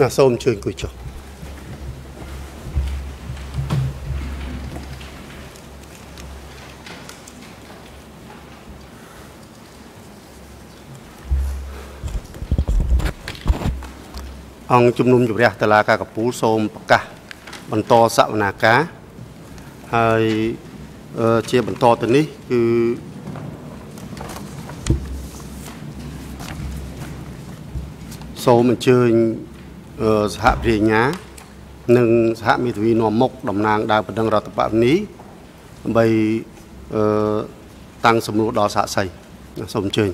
ណាសូមអញ្ជើញអង្គុយចុះអង្គជំនុំជម្រះតឡាការកពូលសូមប្រកាសបន្តសវនាការហើយអឺជាបន្តទៅនេះគឺសូមអញ្ជើញអឺ សហព្រាញ្ញានិងសហមេធាវីនាំមុខតំណាងដើរបណ្ដឹងរដ្ឋបវនីដើម្បីអឺតាំងសំណួរដល់សហសីសូមអញ្ជើញ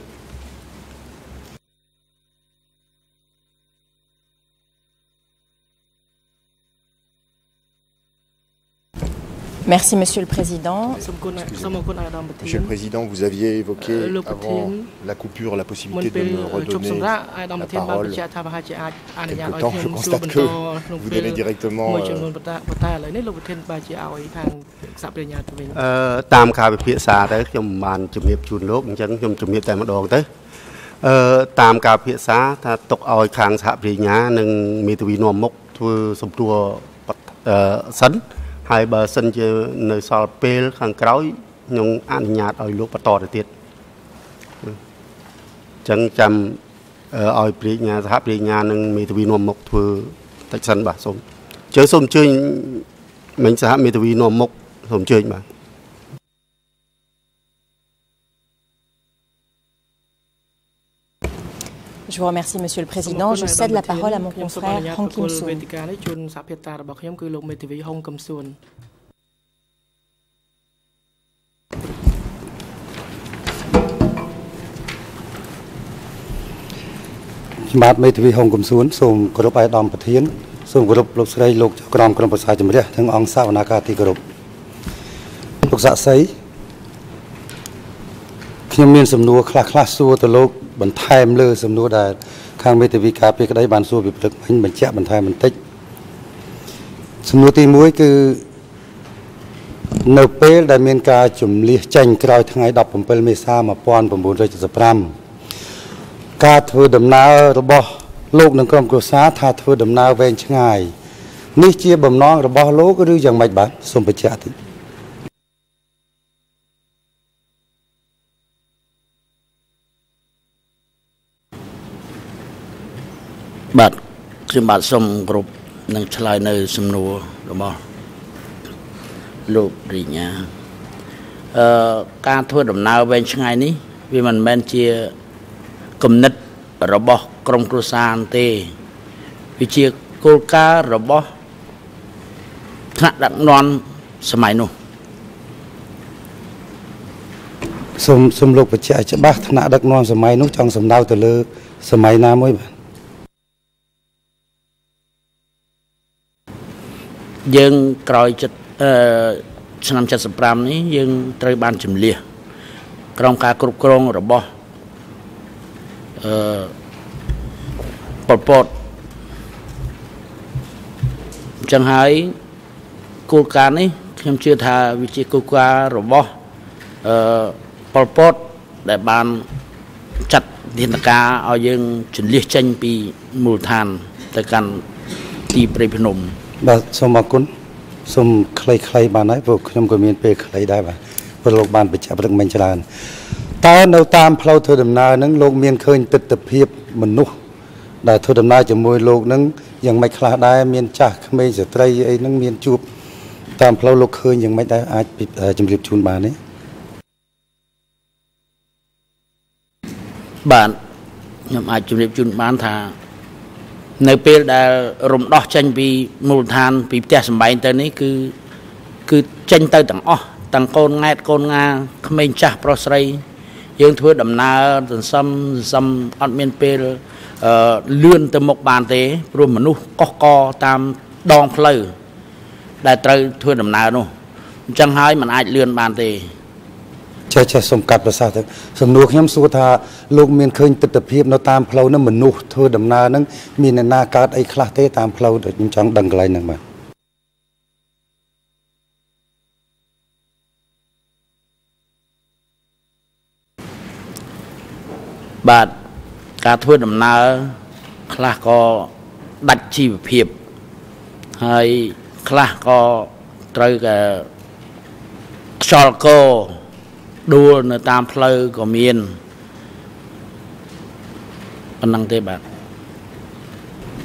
Merci, Monsieur le Président. សូមគុណសូមអរគុណអាដាមប្រធាន Monsieur le Président, vous aviez évoqué Euh, le avant Président, la coupure la មុន possibilité ពេល de me ជប់ redonner សម្រាប់អាដាម la ប្រធានបាន parole បញ្ជាក់ថាប្រហែលជាអាចអនុញ្ញាត quelque ឲ្យ temps. ខ្ញុំ Je សួរ constate បន្ត que ក្នុង vous ពេល donnez directement មួយ euh, ចំនួនប៉ុន្តែប៉ុន្តែឥឡូវនេះលោកប្រធានបានជាឲ្យខាងសហប្រញ្ញាទៅវិញ អឺតាមការវិភាគសារទៅខ្ញុំមិនបានជំរាបជូនលោកអញ្ចឹងខ្ញុំជំរាបតែម្ដងទៅអឺតាមការវិភាគសារថាទុកឲ្យខាងសហប្រញ្ញានិងមេធាវីនាំមុខធ្វើសំណួរបតអឺសិន ហើយបើសិនជានៅសល់ពេលខាងក្រោយខ្ញុំអនុញ្ញាតឲ្យលោកបន្តទៅទៀតអញ្ចឹងចាំអឺឲ្យប្រញ្ញាសហប្រញ្ញានិងមេធាវីនាំមុខធ្វើតិចសិនបាទសូមអញ្ជើញសូមអញ្ជើញមិញសហមេធាវីនាំមុខសូមអញ្ជើញបាទ Je vous remercie, Monsieur le Président. Je cède la parole à mon ខ្ញុំសូមអនុញ្ញា confrère ត Hong ប្រគ Kim ល់វេ Soon. ទិកានេះជូនសហភាពតារបស់ខ្ញុំគឺលោកមេធាវីហុងកឹមសួនខ្ញុំបាទមេធាវីហុងកំសួនសូមគោរពអាយដាមប្រធានសូមគោរពលោកស្រីលោកចៅក្រមក្រុមប្រឹក្សាជំរះទាំងអង្គសវនាការទីគោរពលោកសាក់សី ខ្ញុំមានសំណួរខ្លះខ្លះសួរទៅលោកបន្ថែមលើសំណួរដែលខាងមេធាវីការពីក្តីបានសួរពីព្រឹកមិញបញ្ជាក់បន្ថែមបន្តិចសំណួរទី1គឺនៅពេលដែលមានការជំលះចេញក្រោយថ្ងៃ17មេសា1975ការធ្វើដំណើររបស់លោកនិងក្រុមគ្រួសារថាធ្វើដំណើរវែងឆ្ងាយនេះជាបំណងរបស់លោកឬយ៉ាងម៉េចបាទសូមបញ្ជាក់តិច បាទខ្ញុំបាទសូមគោរពនឹងឆ្លើយនៅសំណួររបស់លោករិញ្ញាអឺការធ្វើដំណើរវែងឆ្ងាយនេះ វាមិនមែនជាគំនិតរបស់ក្រុមគ្រួសារទេវាជាគោលការណ៍របស់ថ្នាក់ដឹកនាំសម័យនោះសូមសូមលោកបញ្ជាក់ឲ្យច្បាស់ថ្នាក់ដឹកនាំសម័យនោះចង់សំដៅទៅលើសម័យណាមួយបាទ យើងក្រោយចិត្តអឺឆ្នាំ75នេះយើងត្រូវបានជំលះក្រោមការគ្រប់គ្រងរបស់អឺប៉ុលពតអញ្ចឹងហើយគោលការណ៍នេះខ្ញុំជឿថាវាជាគោលការណ៍របស់អឺប៉ុលពតដែលបានចាត់ធានការឲ្យយើងជលះចេញពីមូលដ្ឋានទៅកាន់ទីព្រៃភ្នំ បាទសូមអរគុណសូមខ្លីៗបានហើយព្រោះខ្ញុំក៏មានពេលខ្លីដែរបាទព្រោះលោកបានបញ្ជាក់ព្រឹកមិញច្រើនតើនៅតាមផ្លូវធ្វើដំណើរហ្នឹងលោកមានឃើញទស្សនភាពមនុស្សដែលធ្វើដំណើរជាមួយលោកហ្នឹងយ៉ាងម៉េចខ្លះដែរមានចាស់ក្មេងស្ត្រីអីហ្នឹងមានជួបតាមផ្លូវលោកឃើញយ៉ាងម៉េចដែរអាចពីជម្រាបជូនបានទេបាទខ្ញុំអាចជម្រាបជូនបានថា នៅពេលដែលរំដោះចេញពីមូលដ្ឋាន ពីផ្ទះសម្បែងទៅនេះគឺគឺចេញទៅទាំងអស់ទាំងកូនង៉ែតកូនងាក្មេងចាស់ប្រុសស្រី យើងធ្វើដំណើរសន្សំសន្សំអត់មានពេលអឺលឿនទៅមុខបានទេព្រោះមនុស្សកុសកតាមដងផ្លូវដែលត្រូវធ្វើដំណើរនោះអញ្ចឹងហើយมันអាចលឿនបានទេ ចេះចេះសូមកាត់ប្រសាសន៍ទៅសំណួរខ្ញុំសួរថាលោកមានឃើញទស្សនភាពនៅតាមផ្លូវហ្នឹងមនុស្សធ្វើដំណើរហ្នឹងមានអ្នកណាកើតអីខ្លះទេតាមផ្លូវដូចខ្ញុំចង់ដឹងកន្លែងហ្នឹងបាទបាទការធ្វើដំណើរខ្លះក៏ដាច់ជីវភាពហើយខ្លះក៏ត្រូវតែខ្យល់ក ដួលនៅតាមផ្លូវក៏មានប៉ុណ្ណឹងទេបាទ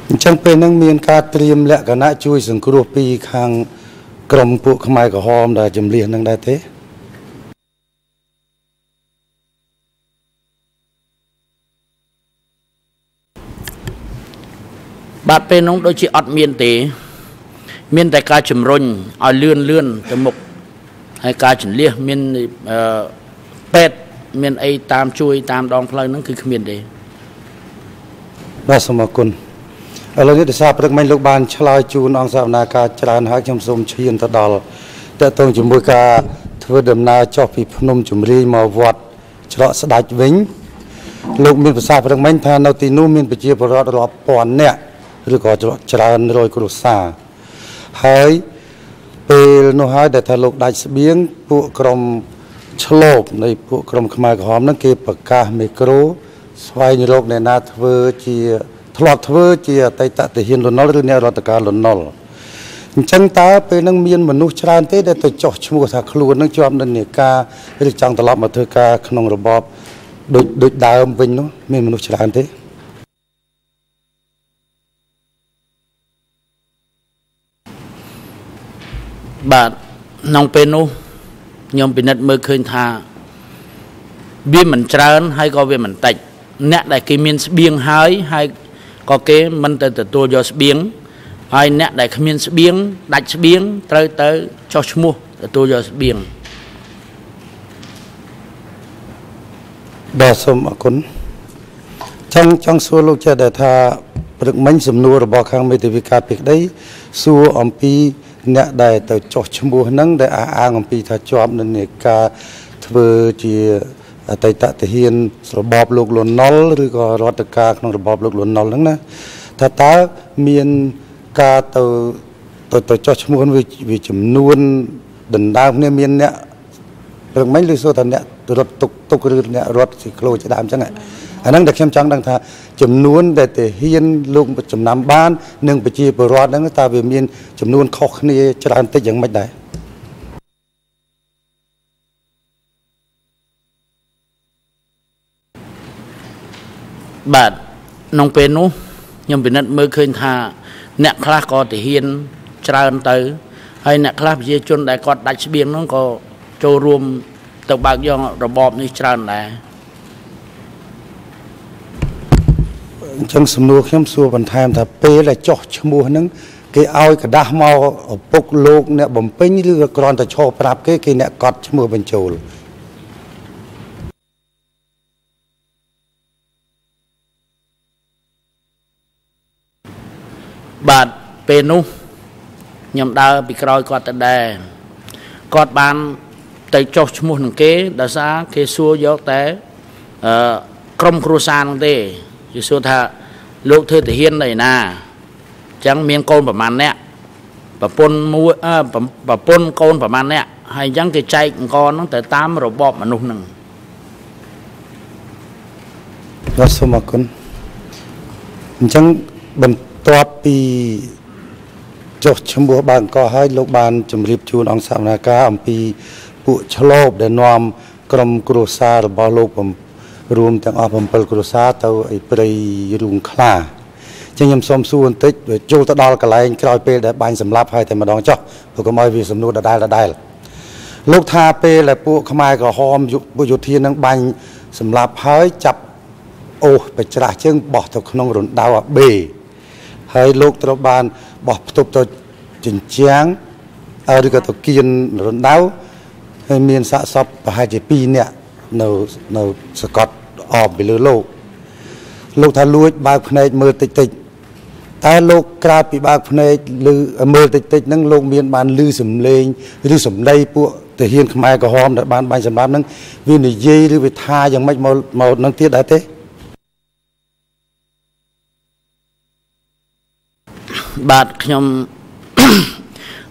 អញ្ចឹងពេលហ្នឹងមានការត្រៀមលក្ខណៈជួយ សង្គ្រោះពីខាងក្រមពួកខ្មែរក្រហមដែលចម្លៀសនឹងដែរទេបាទពេលនោះដូចជាអត់មានទេ មានតែការជំរុញឲ្យលឿនលឿនទៅមុខ ហើយការចលះមានពេទ្យមានអីតាមជួយតាមដងផ្លូវហ្នឹងគឺគ្មានទេបាទសូមអរគុណឥឡូវនេះដោយសារព្រឹកមិញលោកបានឆ្លើយជូនអង្គសាវនាការច្រើនហើយខ្ញុំសូមឈានទៅដល់តើតើជាមួយការធ្វើដំណើរចុះពីភ្នំជំរាយមកវត្តច្រកស្ដាច់វិញលោកមានប្រសាសន៍ព្រឹកមិញថានៅទីនោះមានប្រជាពលរដ្ឋរាប់ពាន់នាក់ឬក៏ច្រើនរយគ្រួសារហើយ ពេលនោះហើយដែលថាលោកដាច់ស្បៀងពួកក្រុមឆ្លប់នៃពួកក្រុមខ្មែរក្រហមហ្នឹងគេប្រកាសមីក្រូស្វែងរកអ្នកណាធ្វើជាធ្លាប់ធ្វើជាអតីតទាហានលន់នល់ឬអ្នករដ្ឋការលន់នល់អញ្ចឹងតើពេលហ្នឹងមានមនុស្សច្រើនទេដែលទៅចោះឈ្មោះថាខ្លួននឹងជាប់និន្នាការឬចង់ត្រឡប់មកធ្វើការក្នុងរបបដូចដូចដើមវិញនោះមានមនុស្សច្រើនទេ បាទក្នុងពេលនោះខ្ញុំពិនិត្យមើលឃើញថាវាមិនច្រើនហើយក៏វាមិនតិចអ្នកដែលគេមានស្បៀងហើយហើយក៏គេមិនទៅទទួលយកស្បៀងហើយអ្នកដែលគ្មានស្បៀងដាច់ស្បៀងត្រូវទៅចោះឈ្មោះទទួលយកស្បៀងបាទសូមអរគុណចង់ចង់សួរលោកចេះដែលថាព្រឹកមិញសំណួររបស់ខាងមេធាវីការពីក្តីសួរអំពី អ្នកដែលទៅចោះឈ្មោះហ្នឹងដែលអះអាងអំពីថាជាប់នៅនៃការធ្វើជាអតីតទាហានរបបលោកលន់ណុលឬក៏រដ្ឋការក្នុងរបបលោកលន់ណុលហ្នឹងណាថាតើមានការទៅទៅទៅចោះឈ្មោះវាវាចំនួនដណ្ដើមគ្នាមានអ្នកព្រឹកមិញឬសូថាអ្នករត់ទុកទុកឬអ្នករត់ស៊ីក្លូជាដើមអញ្ចឹង អាហ្នឹងដែលខ្ញុំចង់ដឹងថាចំនួនដែលទៅហ៊ានលោកចំណាំបាន និងប្រជាពលរដ្ឋហ្នឹងតើវាមានចំនួនខុសគ្នាច្រើនតិចយ៉ាងម៉េចដែរបាទក្នុងពេលនោះខ្ញុំពិនិត្យមើលឃើញថាអ្នកខ្លះក៏ទាហានច្រើនទៅហើយអ្នកខ្លះប្រជាជនដែលគាត់ដាច់ស្បៀងហ្នឹងក៏ចូលរួមទៅបើកយករបបនេះច្រើនដែរ អញ្ចឹងសំណួរខ្ញុំសួរបន្ថែមថាពេលដែលចោះឈ្មោះហ្នឹងគេឲ្យกระដាស់មកឪពុកលោកអ្នកបំពេញឬក៏គ្រាន់តែឈរប្រាប់គេគេអ្នកកត់ឈ្មោះបញ្ចូលបាទពេលនោះខ្ញុំដើរពីក្រោយគាត់ទៅដែរគាត់បានទៅចុះឈ្មោះនឹងគេដោយសារគេសួរយកតែអឺក្រុមគ្រួសារនឹងទេ គេសួរថាលោកធ្វើទាហាននៅណាអញ្ចឹងមានកូនប្រមាណអ្នកប្រពន្ធមួយប្រពន្ធកូនប្រមាណអ្នកហើយអញ្ចឹងគេចែកអង្គហ្នឹងទៅតាមរបបមនុស្សហ្នឹងបាទសូមអរគុណអញ្ចឹងបន្ទាប់ពីចុះឈ្មោះបានកោហើយលោកបានជម្រាបជូនអង្គសវនាការអំពីពួកឆ្លប់ដែលនាំក្រុមគ្រួសាររបស់លោក រួមទាំងអស់7គ្រួសារទៅឯព្រៃរូងខ្លាចឹងខ្ញុំសូមសួរបន្តិចចូលទៅដល់កន្លែងក្រោយពេលដែលបាញ់សម្លាប់ហើយតែម្ដងចុះព្រោះកុំឲ្យវាសំណួរដដែលដដែលលោកថាពេលដែលពួកខ្មែរក្រហមពួកយោធានឹងបាញ់សម្លាប់ហើយចាប់អូសបច្រាស់ជើងបោះទៅក្នុងរណ្ដៅអាបេហើយលោកត្រូវបានបោះផ្ទប់ទៅចិញ្ចាំងឬក៏ទៅគៀនរណ្ដៅហើយមានសាកសពប្រហែលជា2នាក់នៅនៅសកត អមពីលើលោកលោកថាលួចបើកភ្នែកមើលតិចតិចតែលោកក្រៅពីបើកភ្នែកឬមើលតិចតិចហ្នឹងលោកមានបានលឺសំឡេងឬសំដីពួកទាហានខ្មែរក្រហមដែលបានបាញ់សម្លាប់ហ្នឹងវានិយាយឬវាថាយ៉ាងម៉េចមកមកនឹងទៀតដែរទេបាទខ្ញុំ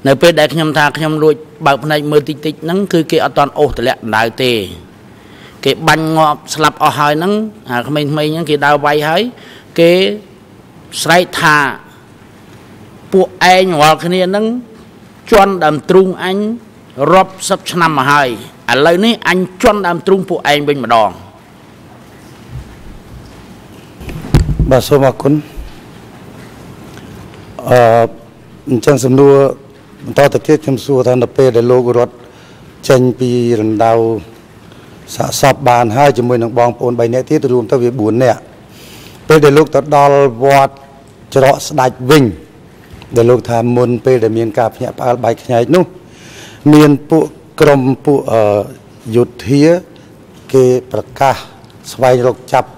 នៅពេលដែលខ្ញុំថាខ្ញុំលួចបើកភ្នែកមើលតិចតិចហ្នឹងគឺគេអត់តន់អូសតម្លាក់ដៅទេ គេបាញ់ងាប់ស្លាប់អស់ហើយហ្នឹងអាក្មេងៗហ្នឹងគេដើរវាយហើយគេស្រែកថាពួកឯងរាល់គ្នានឹងជន់ដើមទ្រូងអញរាប់សិបឆ្នាំមកហើយឥឡូវនេះអញជន់ដើមទ្រូងពួកឯងវិញម្ដងបាទសូមអរគុណអឺអញ្ចឹងសំណួរបន្តទៅទៀតខ្ញុំសួរថានៅពេលដែលលោករត់ចេញពីរណ្ដៅ សាកសពបានហើយជាមួយនឹងបងប្អូន3នាក់ទៀតរួមទៅវា4នាក់ពេលដែលលោកទៅដល់វត្តច្រកស្ដាច់វិញដែលលោកថាមុនពេលដែលមានការភ្ញាក់ផ្អើលបែកខ្ញែកនោះ មានពួកក្រុមពួកអឺយុទ្ធាគេប្រកាសស្វែងរកចាប់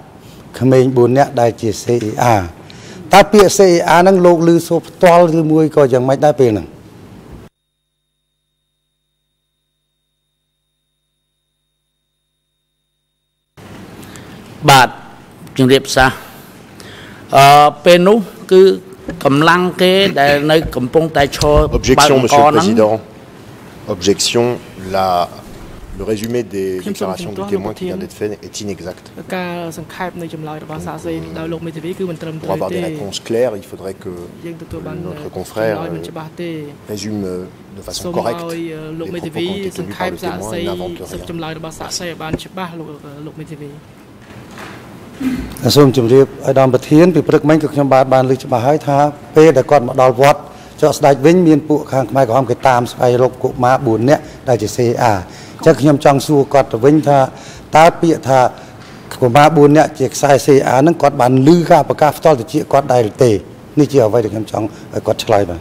ក្មេង4នាក់ដែលជា CER តើពាក្យ CER ហ្នឹងលោកឮសូរផ្ទាល់ឬមួយក៏យ៉ាងម៉េចដែរពេលហ្នឹង បាទជំរាបសាអឺពេលនោះគឺកម្លាំងគេដែលនៅកំពុងតែឈរ Objection, បើក Monsieur អង្គ le ហ្នឹង Président. Objection. La, le résumé des Kim déclarations du Song-Kim, témoin qui Kim. vient d'être fait est inexact. ការសង្ខេបនៃចម្លើយរបស់សាកសេដោយលោកមេធាវីគឺមិនត្រឹម Pour ត្រូវ avoir ទេ des réponses claires, il faudrait que យើងទទួលបាន notre ចម្ confrère លើយមិន euh, ច្បាស់ទេ résume euh, de សូ façon ម correcte ឲ្យអឺលោក les មេធា propos វី qui ont été សង្ tenus ខេ par ប le សាក témoin សេ et n'invente សិទ្ធិ rien. ចម្លើយរបស់សាកសេឲ្យបានច្បាស់លោកលោកមេធាវី សូមជម្រាបឲ្យដល់ប្រធានពីព្រឹកមិញក៏ខ្ញុំបានបានលើកច្បាស់ហើយថាពេលដែលគាត់មកដល់វត្តចកស្ដេចវិញមានពួកខាងខ្មែរក្រហមគេតាមស្វែងរកកុមារ4នាក់ដែលជា CA អញ្ចឹងខ្ញុំចង់សួរគាត់ទៅវិញថាតើពាក្យថាកុមារ4នាក់ជាខ្សែ CA ហ្នឹងគាត់បានលឺការប្រកាសផ្ទាល់ទៅជាគាត់ដែរឬទេនេះជាអ្វីដែលខ្ញុំចង់ឲ្យគាត់ឆ្លើយបាទ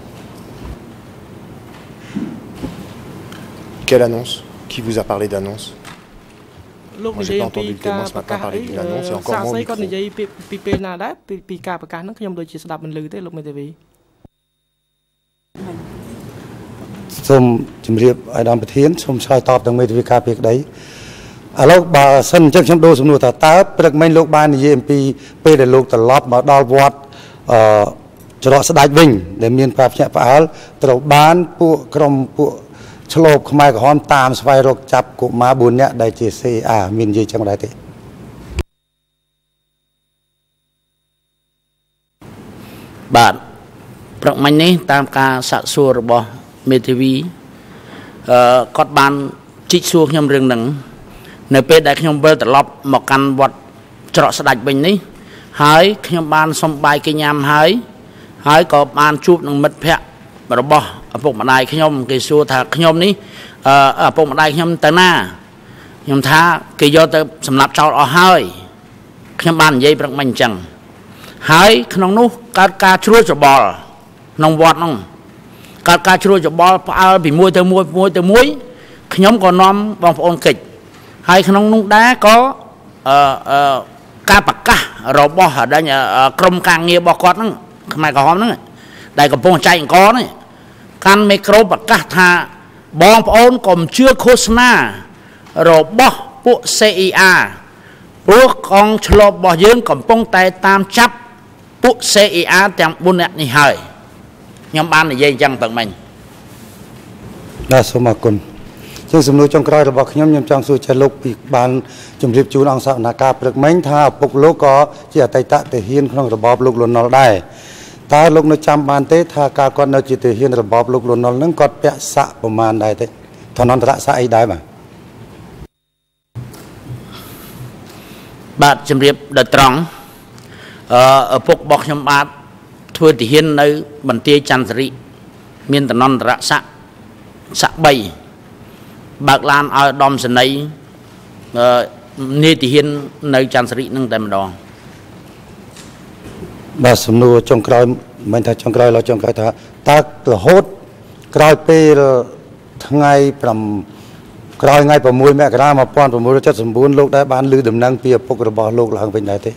Quelle annonce Qui vous a parlé d'annonce លោក Moi, និ j'ai យាយ pas អំពី entendu le ការ témoin ce ប្រ matin កាសអី parler d'une annonce et encore សាក moins សេ au គាត់ micro. និយាយពីពីពេលណាដែរពីពីការប្រកាសហ្នឹងខ្ញុំដូចជាស្ដាប់មិនឮទេលោកមេធាវីសូមជម្រាបឲ្យដល់ប្រធានសូមឆ្លើយតបទៅមេធាវីការពីក្តីឥឡូវបើសិនអញ្ចឹងខ្ញុំដូរសំណួរថាតើព្រឹកមិញលោកបាននិយាយអំពីពេលដែលលោកត្រឡប់មកដល់វត្តអឺច្រកស្ដាច់វិញដែលមានការភ្ញាក់ផ្អើលត្រូវបានពួកក្រុមពួក ឆ្លូបខ្មែរក្រហមតាមស្វែងរកចាប់កុមារ4នាក់ដែលជា CA មាននិយាយចឹងដែរទេបាទព្រឹកមិញនេះតាមការសាកសួររបស់មេធាវីអឺគាត់បានជីកសួរខ្ញុំរឿងហ្នឹងនៅពេលដែលខ្ញុំវិលត្រឡប់មកកាន់វត្តច្រកស្ដាច់វិញនេះ ហើយខ្ញុំបានសុំបាយគេញ៉ាំហើយហើយក៏បានជួបនឹងមិត្តភ័ក្តិរបស់ ឪពុកម្ដាយខ្ញុំគេសួរថាខ្ញុំនេះអឺឪពុកម្ដាយខ្ញុំទៅណាខ្ញុំថាគេយកទៅសម្លាប់ចោលអស់ហើយខ្ញុំបាននិយាយព្រឹកមិញអញ្ចឹងហើយក្នុងនោះកើតការជ្រួលច្របល់ក្នុងវត្តហ្នឹងកើតការជ្រួលច្របល់ផ្អើលពីមួយទៅមួយមួយទៅមួយខ្ញុំក៏នាំបងប្អូនកិច្ចហើយក្នុងនោះដែរក៏អឺអឺការប្រកាសរបស់អដិញក្រុមការងាររបស់គាត់ហ្នឹងខ្មែរក្រហមហ្នឹងដែលកំពុងចែកអង្គហ្នឹង កាន់មីក្រូប្រកាសថាបងប្អូនកុំជឿឃោសនារបស់ពួក CER ព្រោះកងឆ្លប់របស់យើងកំពុងតែតាមចាប់ពួក CER ទាំង4នាក់នេះហើយខ្ញុំបាននិយាយអញ្ចឹងទាំងមិញបាទសូមអរគុណជាងសំណួរចុងក្រោយរបស់ខ្ញុំខ្ញុំចង់សួរចេះលោកពីបានជម្រាបជូនអង្គសវនការព្រឹកមិញថាឪពុកលោកក៏ជាអតីតទាហានក្នុងរបបលោកលន់នល់ដែរ តើលោកនៅចាំបានទេថាការគាត់នៅជាទាហានរបបលោកលន់នល់ហ្នឹងគាត់ពាក់សាក់ប្រមាណដែរទេឋានន្តរស័ក្តិអីដែរបាទបាទជំរាបដល់ត្រង់អឺឪពុករបស់ខ្ញុំបាទធ្វើទាហាននៅបន្ទាយចន្ទរិមានតំណន្តរស័ក្តិស័ក្តិ3បើកឡានឲ្យឧត្តមសេនីយ៍អឺនាយទាហាននៅចន្ទរិនឹងតែម្ដង បាទសំណួរចុងក្រោយមិនមែនថាចុងក្រោយឡើយចុងក្រោយថាតើរហូតក្រោយពេលថ្ងៃ5ក្រោយថ្ងៃ6មករា1979លោកដែរបានលើដំណឹងពីឪពុករបស់លោកឡើងវិញដែរទេ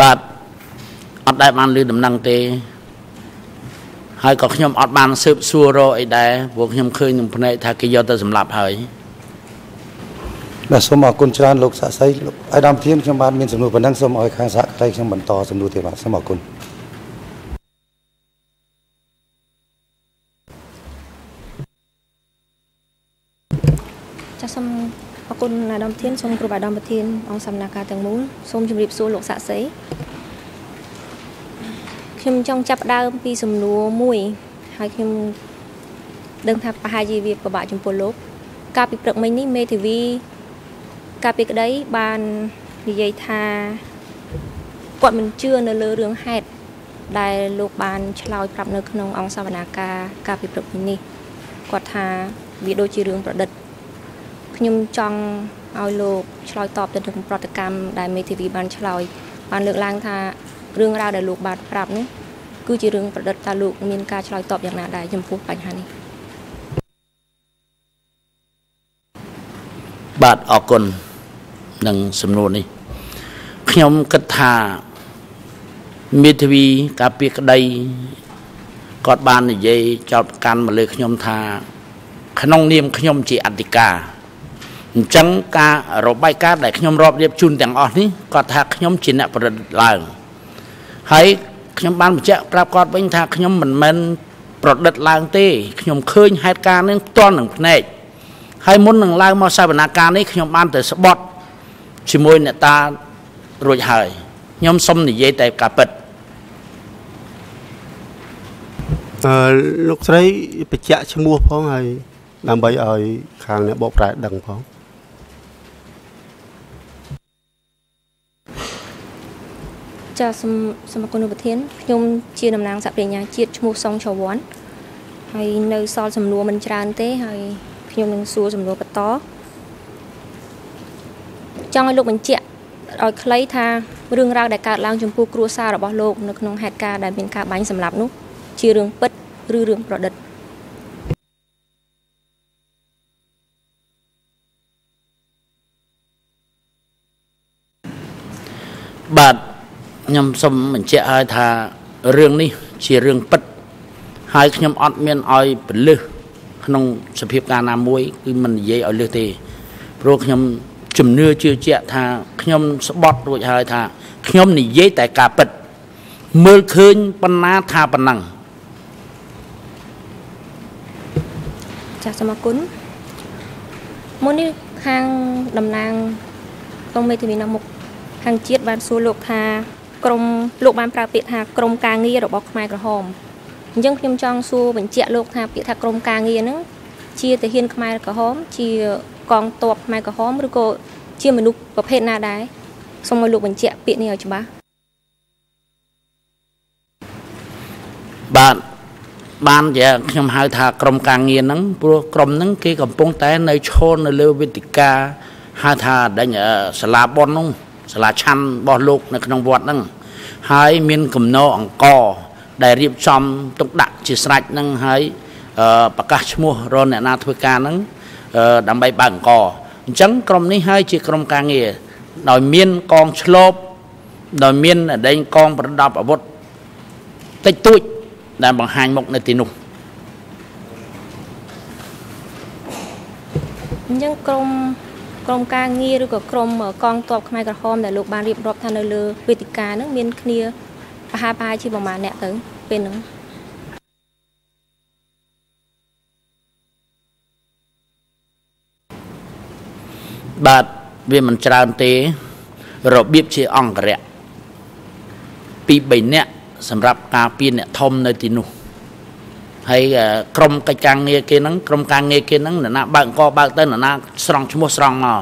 បាទអត់ដែលបានលើដំណឹងទេហើយក៏ខ្ញុំអត់បានស៊ើបសួររកអីដែរព្រោះខ្ញុំឃើញនឹងភ្នែកថាគេយកទៅសម្លាប់ហើយ បាទសូមអរគុណច្រើនលោកសាក់សីលោកអាយដាមធានខ្ញុំបានមានសំណួរប៉ុណ្ណឹងសូមឲ្យខាងសហការីខ្ញុំបន្តសំណួរទៀតបាទសូមអរគុណចាសសូមបអរគុណអាដាមធានសូមគ្រូបាដាមប្រធានអង្គសមាការទាំងមូលសូមជម្រាបសួរលោកសាក់សីខ្ញុំចង់ចាប់ផ្ដើមពីសំណួរមួយហើយខ្ញុំដឹងថាប្រហែលជាវាពិបាកចំពោះលោក កាលពីព្រឹកមិញនេះមេធាវី កាលពីក្តីបាននិយាយថាគាត់មិនជឿនៅលើរឿងហេតុដែលលោកបានឆ្លើយប្រាប់នៅក្នុងអង្គសវនាការកាលពីព្រឹកមិញនេះគាត់ថាវាដូចជារឿងប្រឌិតខ្ញុំចង់ឲ្យលោកឆ្លើយតបទៅនឹងប្រតិកម្មដែលមេធាវីបានឆ្លើយបានលើកឡើងថារឿងរ៉ាវដែលលោកបានប្រាប់នេះគឺជារឿងប្រឌិតតើលោកមានការឆ្លើយតបយ៉ាងណាដែរចំពោះបញ្ហានេះបាទអរគុណ នឹងសំណួរនេះខ្ញុំគិតថាមេធាវីកាពីក្តីគាត់បាននិយាយចោទប្រកាន់មកលើខ្ញុំថា ក្នុងនាមខ្ញុំជាអធិការអញ្ចឹងការរបាយការណ៍ដែលខ្ញុំរាប់រៀបជូនទាំងអស់នេះគាត់ថាខ្ញុំជាអ្នកប្រឌិតឡើងហើយខ្ញុំបានបញ្ជាក់ប្រាប់គាត់វិញថាខ្ញុំមិនមែនប្រឌិតឡើងទេខ្ញុំឃើញហេតុការណ៍នេះផ្ទាល់នឹងភ្នែកហើយមុននឹងឡើងមកសវនកម្មនេះខ្ញុំបានទៅស្បត់ ជាមួយអ្នកតារួចហើយខ្ញុំសុំនិយាយតែការពិតអឺលោកស្រីបញ្ជាក់ឈ្មោះផងហើយដើម្បីឲ្យខាងអ្នកបកប្រែដឹងផងចាសូមសូមអរគុណលោកប្រធានខ្ញុំជាតំណាងសហប្រញ្ញាជាតិឈ្មោះសុងឆវ័នហើយនៅសល់សំណួរមិនច្រើនទេហើយខ្ញុំនឹងសួរសំណួរបន្ត ចង់ឲ្យលោកបញ្ជាក់ឲ្យខ្លីថារឿងរ៉ាវដែលកើតឡើងចំពោះគ្រួសាររបស់លោកនៅក្នុងហេតុការណ៍ដែលមានការបាញ់សម្លាប់នោះជារឿងពិតឬរឿងប្រឌិតបាទខ្ញុំសូមបញ្ជាក់ឲ្យថារឿងនេះជារឿងពិតហើយខ្ញុំអត់មានឲ្យពលឹះក្នុងសភាពការណាមួយគឺមិននិយាយឲ្យលឹះទេព្រោះខ្ញុំ ជំនឿជឿជាក់ថាខ្ញុំស្បត់រួចហើយថាខ្ញុំនិយាយតែការពិតមើលឃើញប៉ុណ្ណាថាប៉ុណ្ណឹងចាសសូមអរគុណមុននេះខាងតំណាងក្នុងមេធាវីនៅមុខខាងជាតិបានសួរលោកថាក្រមលោកបានប្រើពាក្យថាក្រមការងាររបស់ខ្មែរក្រហមអញ្ចឹងខ្ញុំចង់សួរបញ្ជាក់លោកថាពាក្យថាក្រមការងារហ្នឹងជាទាហានខ្មែរក្រហមជា កងទ័ពខ្មែរក្រហមឬក៏ជាមនុស្សប្រភេទណាដែរសូមឲ្យលោកបញ្ជាក់ពាក្យនេះឲ្យច្បាស់បាទបានជាខ្ញុំហៅថាក្រុមការងារហ្នឹងព្រោះក្រុមហ្នឹងគេកំពុងតែនៅឈរនៅលើវេទិកាហៅថាដេញសាលាប៉ុនហ្នឹងសាលាឆាន់របស់លោកនៅក្នុងវត្តហ្នឹងហើយមានគំនរអង្គដែលរៀបចំទុកដាក់ជាស្រេចហ្នឹងហើយប្រកាសឈ្មោះរអ្នកណាធ្វើការហ្នឹង ដើម្បីបើកអង្គអញ្ចឹងក្រុមនេះហើយជាក្រុមការងារដោយមានកងឆ្លប់ដោយមានអដែងកងប្រដាប់អាវុធតិចតួចដែលបង្ហាញមុខនៅទីនោះអញ្ចឹងក្រុមក្រុមការងារឬក៏ក្រុមកងទ័ពខ្មែរក្រហមដែលលោកបានរៀបរាប់ថានៅលើវេទិកាហ្នឹងមានគ្នាប្រហែលប្រហែលជាប្រហែលអ្នកទៅពេលហ្នឹង បាទវាមិនច្រើនទេ របៀបជាអង្គរៈពី3នាក់សម្រាប់ការពារអ្នកធំនៅទីនោះហើយក្រុមកិច្ចការងារគេហ្នឹងក្រុមការងារគេហ្នឹងនរណាបើកអង្គបើកទៅនរណាស្រង់ឈ្មោះស្រង់មក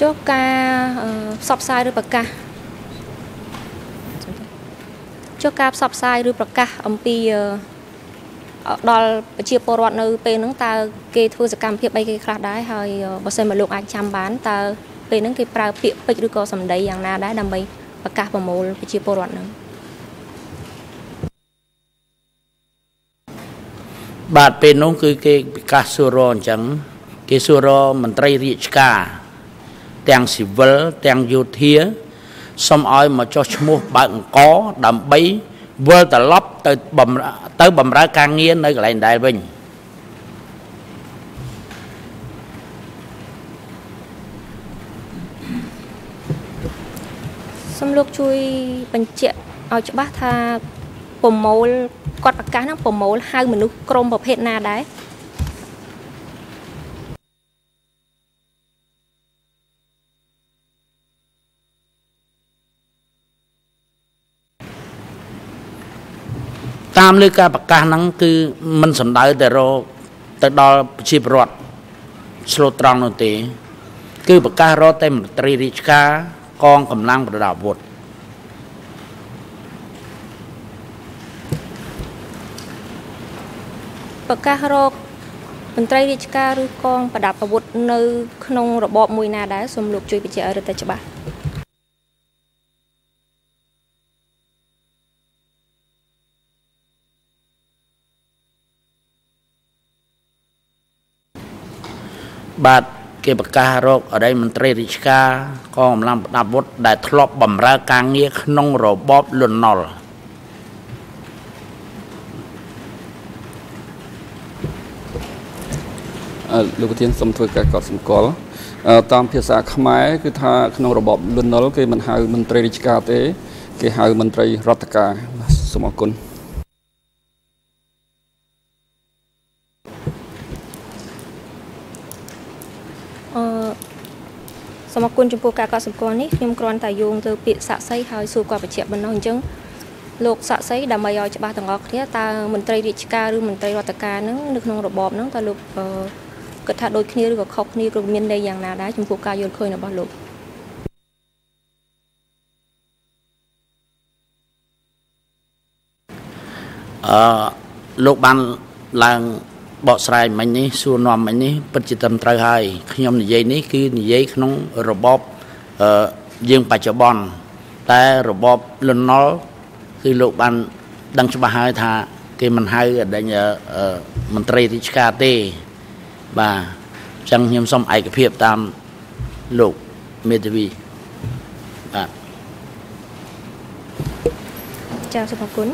ចុះការផ្សព្វផ្សាយឬប្រកាសចុះការផ្សព្វផ្សាយឬប្រកាសអំពី ដល់ប្រជាពលរដ្ឋនៅពេលហ្នឹងតើគេធ្វើសកម្មភាពអីគេខ្លះដែរហើយបើសិនមកលោកអាចចាំបានតើពេលហ្នឹងគេប្រើពាក្យពេចន៍ឬក៏សម្ដីយ៉ាងណាដែរដើម្បីប្រកាសប្រមូលប្រជាពលរដ្ឋហ្នឹងបាទពេលនោះគឺគេប្រកាសសួររអញ្ចឹងគេសួររមន្ត្រីរាជការទាំងស៊ីវិលទាំងយោធាសុំឲ្យមកចុះឈ្មោះបើកអង្គដើម្បី វិលត្រឡប់ទៅបំទៅបំរើការងារនៅកន្លែងដែលវិញសូមលោកជួយបញ្ជាក់ឲ្យច្បាស់ថាប្រមូលគាត់ប្រកាសហ្នឹងប្រមូលហៅមនុស្សក្រុមប្រភេទណាដែរ តាមលើការប្រកាសហ្នឹងគឺมันសំដៅតែរកទៅដល់ប្រជាពលរដ្ឋឆ្លូតត្រង់នោះទេ គឺប្រកាសរកតែមន្ត្រីរាជការកងកម្លាំងប្រដាប់អាវុធប្រកាសរកមន្ត្រីរាជការឬកងប្រដាប់អាវុធនៅ ក្នុងរបបមួយណាដែរសូមលោកជួយបញ្ជាក់ឲ្យរឹតតែច្បាស់ បាទគេប្រកាសរកអរិយមន្ត្រីរាជការកងកម្លាំងប្រដាប់អាវុធដែលធ្លាប់បម្រើការងារក្នុងរបបលន់នល់លោកប្រធានសូមធ្វើការកត់សម្គាល់តាមភាសាខ្មែរគឺថាក្នុងរបបលន់នល់គេមិនហៅមន្ត្រីរាជការទេ គេហៅមន្ត្រីរដ្ឋការសូមអរគុណ អរគុណចំពោះការកត់សម្គាល់នេះខ្ញុំគ្រាន់តែយោងទៅពាក្យសាក់សីហើយសួរគាត់បញ្ជាក់ប៉ុណ្ណោះអញ្ចឹងលោកសាក់សីដើម្បីឲ្យច្បាស់ទាំងអស់គ្នាតើមន្ត្រីរាជការឬមន្ត្រីរដ្ឋការនឹងនៅក្នុងរបបហ្នឹងតើលោកគិតថាដូចគ្នាឬក៏ខុសគ្នាឬមានន័យយ៉ាងណាដែរចំពោះការយល់ឃើញរបស់លោកអឺលោកបានឡើង បកស្រាយមិញនេះសួរនាំមិញនេះពិតជាត្រឹមត្រូវហើយខ្ញុំនិយាយនេះគឺនិយាយក្នុងរបបអឺយើងបច្ចុប្បន្នតែរបបលន់ណល់គឺលោកបានដឹងច្បាស់ហើយថា គេមិនហៅអដិញមន្ត្រីរាជការទេបាទអញ្ចឹងខ្ញុំសូមឯកភាពតាមលោកមេធាវីបាទចាសសូមអរគុណ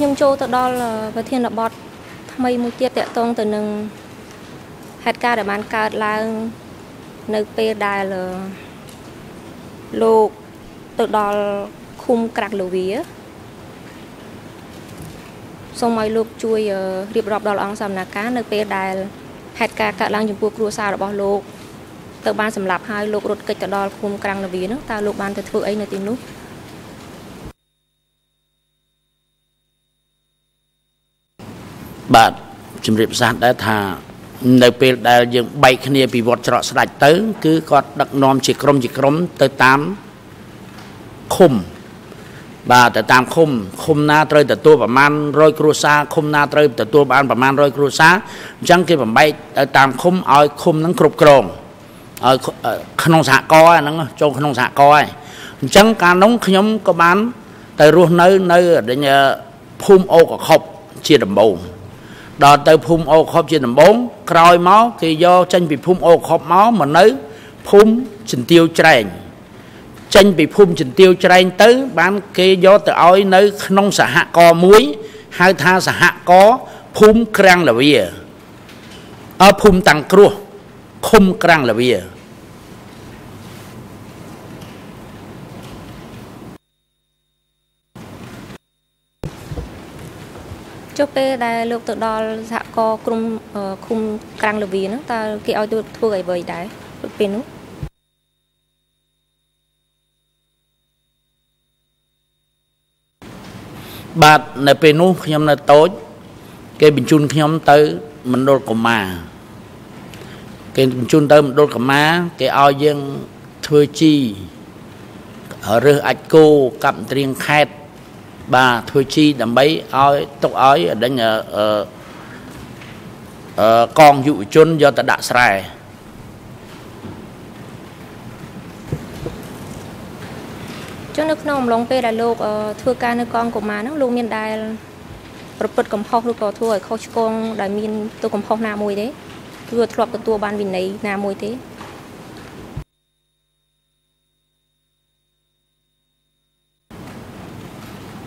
ខ្ញុំចូលទៅដល់ប្រធានបទថ្មីមួយទៀតតកតងទៅនឹងហេតុការណ៍ដែលបានកើតឡើងនៅពេលដែលលោកទៅដល់ឃុំក្រាក់លវីសូមឲ្យលោកជួយរៀបរាប់ដល់អង្គសម្ណាការនៅពេលដែលហេតុការណ៍កើតឡើងចំពោះគ្រួសាររបស់លោកទៅបានសម្លាប់ហើយលោករត់គេចទៅដល់ឃុំក្រាំងលវីនោះតើលោកបានទៅធ្វើអីនៅទីនោះ បាទជំរាបសាស្ត្រដែរថានៅពេលដែលយើងបែកគ្នាពីវត្តច្រកស្ដាច់ទៅ គឺគាត់ដឹកនាំជាក្រុមជាក្រុមទៅតាមឃុំបាទទៅតាមឃុំឃុំណាត្រូវទទួលប្រមាណ100គ្រួសារឃុំណាត្រូវទទួលបានប្រមាណ100គ្រួសារអញ្ចឹងគេបំបែកទៅតាមឃុំឲ្យឃុំហ្នឹងគ្រប់គ្រងឲ្យក្នុងសហគមន៍ហ្នឹងចូលក្នុងសហគមន៍ហើយអញ្ចឹងកាលនោះខ្ញុំក៏បានទៅរស់នៅនៅភូមិអូកខុបជាដំបូង ដល់ទៅភូមិអូខុបជាដំបងក្រោយមកគេយកចេញពីភូមិអូខុបមកមកនៅភូមិចន្ទាវច្រែងចេញពីភូមិចន្ទាវច្រែងទៅ បានគេយកទៅឲ្យនៅ ក្នុងសហគមន៍មួយហៅថាសហគមន៍ភូមិក្រាំងលាវាអើភូមិតាំងគ្រោះឃុំក្រាំងលាវា ចុះពេលដែលលោកទៅដល់សហគមន៍ក្រុមឃុំក្រាំងលវីហ្នឹងតើគេឲ្យទៅធ្វើអីវិញដែរពេលនោះបាទនៅពេលនោះខ្ញុំនៅតូច គេបញ្ជូនខ្ញុំទៅមណ្ឌលកុមារគេបញ្ជូនទៅមណ្ឌលកុមារគេឲ្យយើងធ្វើជីរើសអាចគោកាប់ត្រៀងខេត បាទធ្វើជីដើម្បីឲ្យទុកឲ្យដេញអឺអឺកងយុវជនយកទៅដាក់ស្រែចុះនៅក្នុងអំឡុងពេលដែលលោកធ្វើការនៅកងកុមារហ្នឹងលោកមានដែលប្រព្រឹត្តកំហុសឬក៏ធ្វើឲ្យខុសឆ្គងដែលមានទោសកំហុសណាមួយទេគឺធ្លាប់ទទួលបានវិន័យណាមួយទេ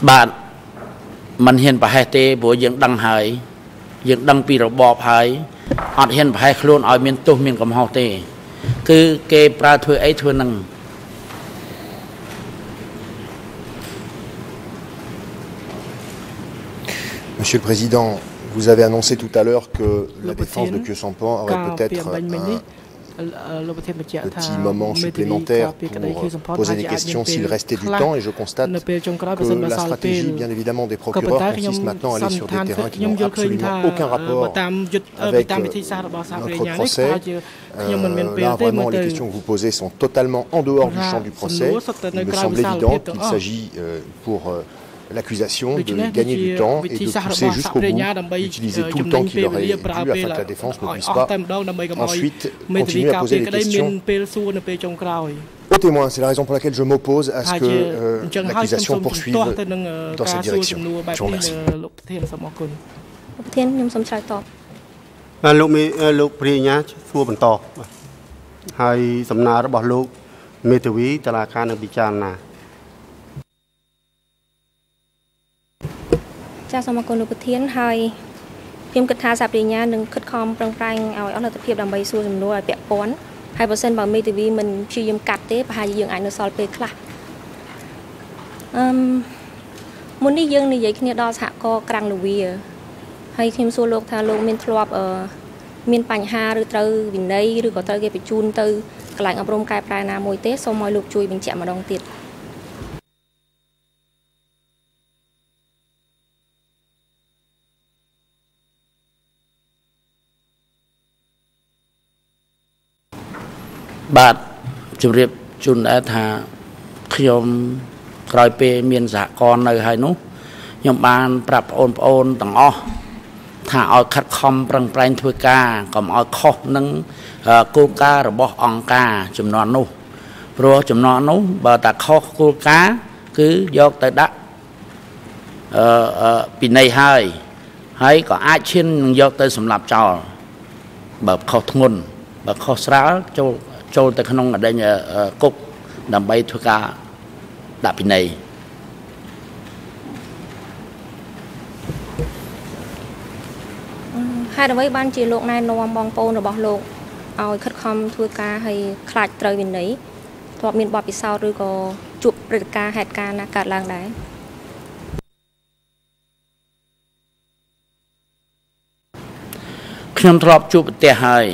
បាទมันហ៊ានប្រហែសទេព្រោះយើងដឹងហើយយើងដឹងពីរបបហើយអត់ហ៊ានប្រហែសខ្លួនឲ្យមានទោសមានកំហុសទេ គឺគេប្រើធ្វើអីធ្វើនឹង Monsieur le Président, vous avez annoncé tout à l'heure que la défense de Kyosampan aurait peut-être un, petit moment supplémentaire pour poser des questions s'il restait du temps et je constate que la stratégie bien évidemment des procureurs consiste maintenant à aller sur des terrains qui n'ont absolument aucun rapport avec notre procès. Euh, là vraiment les questions que vous posez sont totalement en dehors du champ du procès. Il me semble évident qu'il s'agit euh, pour euh, l'accusation de gagner du temps et de pousser jusqu'au bout, d'utiliser tout le temps qu'il aurait dû afin que la défense ne puisse pas ensuite continuer à poser des questions au témoin. C'est la raison pour laquelle je m'oppose à ce que euh, l'accusation poursuive dans cette direction. Je vous remercie. លោកមេលោកព្រាញ្ញាសួរបន្តហើយសំណើរបស់លោកមេធាវីតឡាការនៅពិចារណា សសូមអរគុណលោកប្រធានហើយខ្ញុំគិតថាសាប្រញ្ញានឹងខិតខំប្រឹងប្រែងឲ្យអស់លទ្ធភាពដើម្បីសួរសំណួរឲ្យពាក់ព័ន្ធហើយបើសិនបើមេធាវីមិនព្យាយាមកាត់ទេប្រហែលជាយើងអាចនៅសល់ពេលខ្លះអឺមុននេះយើងនិយាយគ្នាដល់សហគមន៍ក្រាំងលវីហើយខ្ញុំសួរលោកថាលោកមានធ្លាប់អឺមានបញ្ហាឬត្រូវវិន័យឬក៏ត្រូវគេបញ្ជូនទៅកន្លែងអប់រំកែប្រែណាមួយទេសូមឲ្យលោកជួយបញ្ជាក់ម្ដងទៀត បាទជម្រាបជូនដែរថាខ្ញុំក្រោយពេលមានសហគមន៍នៅហើយនោះខ្ញុំបានប្រាប់បងប្អូនទាំងអស់ថាឲ្យខិតខំប្រឹងប្រែងធ្វើការកុំឲ្យខុសនឹងគោលការណ៍របស់អង្គការចំនួននោះព្រោះចំនួននោះបើតាខុសគោលការណ៍គឺយកទៅដាក់អឺពិន័យហើយហើយក៏អាចឈាននឹងយកទៅសម្លាប់ចោលបើខុសធ្ងន់បើខុសស្រាលចូល ចូលទៅក្នុងអដិញគុកដើម្បីធ្វើការដាក់ពិន័យហេតុអ្វីបានជាលោកណែនាំបងប្អូនរបស់លោកឲ្យខិតខំធ្វើការឲ្យខ្លាចត្រូវវិន័យធ្លាប់មានបទពិសោធន៍ឬក៏ជួបព្រឹត្តិការណ៍ហេតុការណ៍ណាកើតឡើងដែរខ្ញុំធ្លាប់ជួបប្រទេសហើយ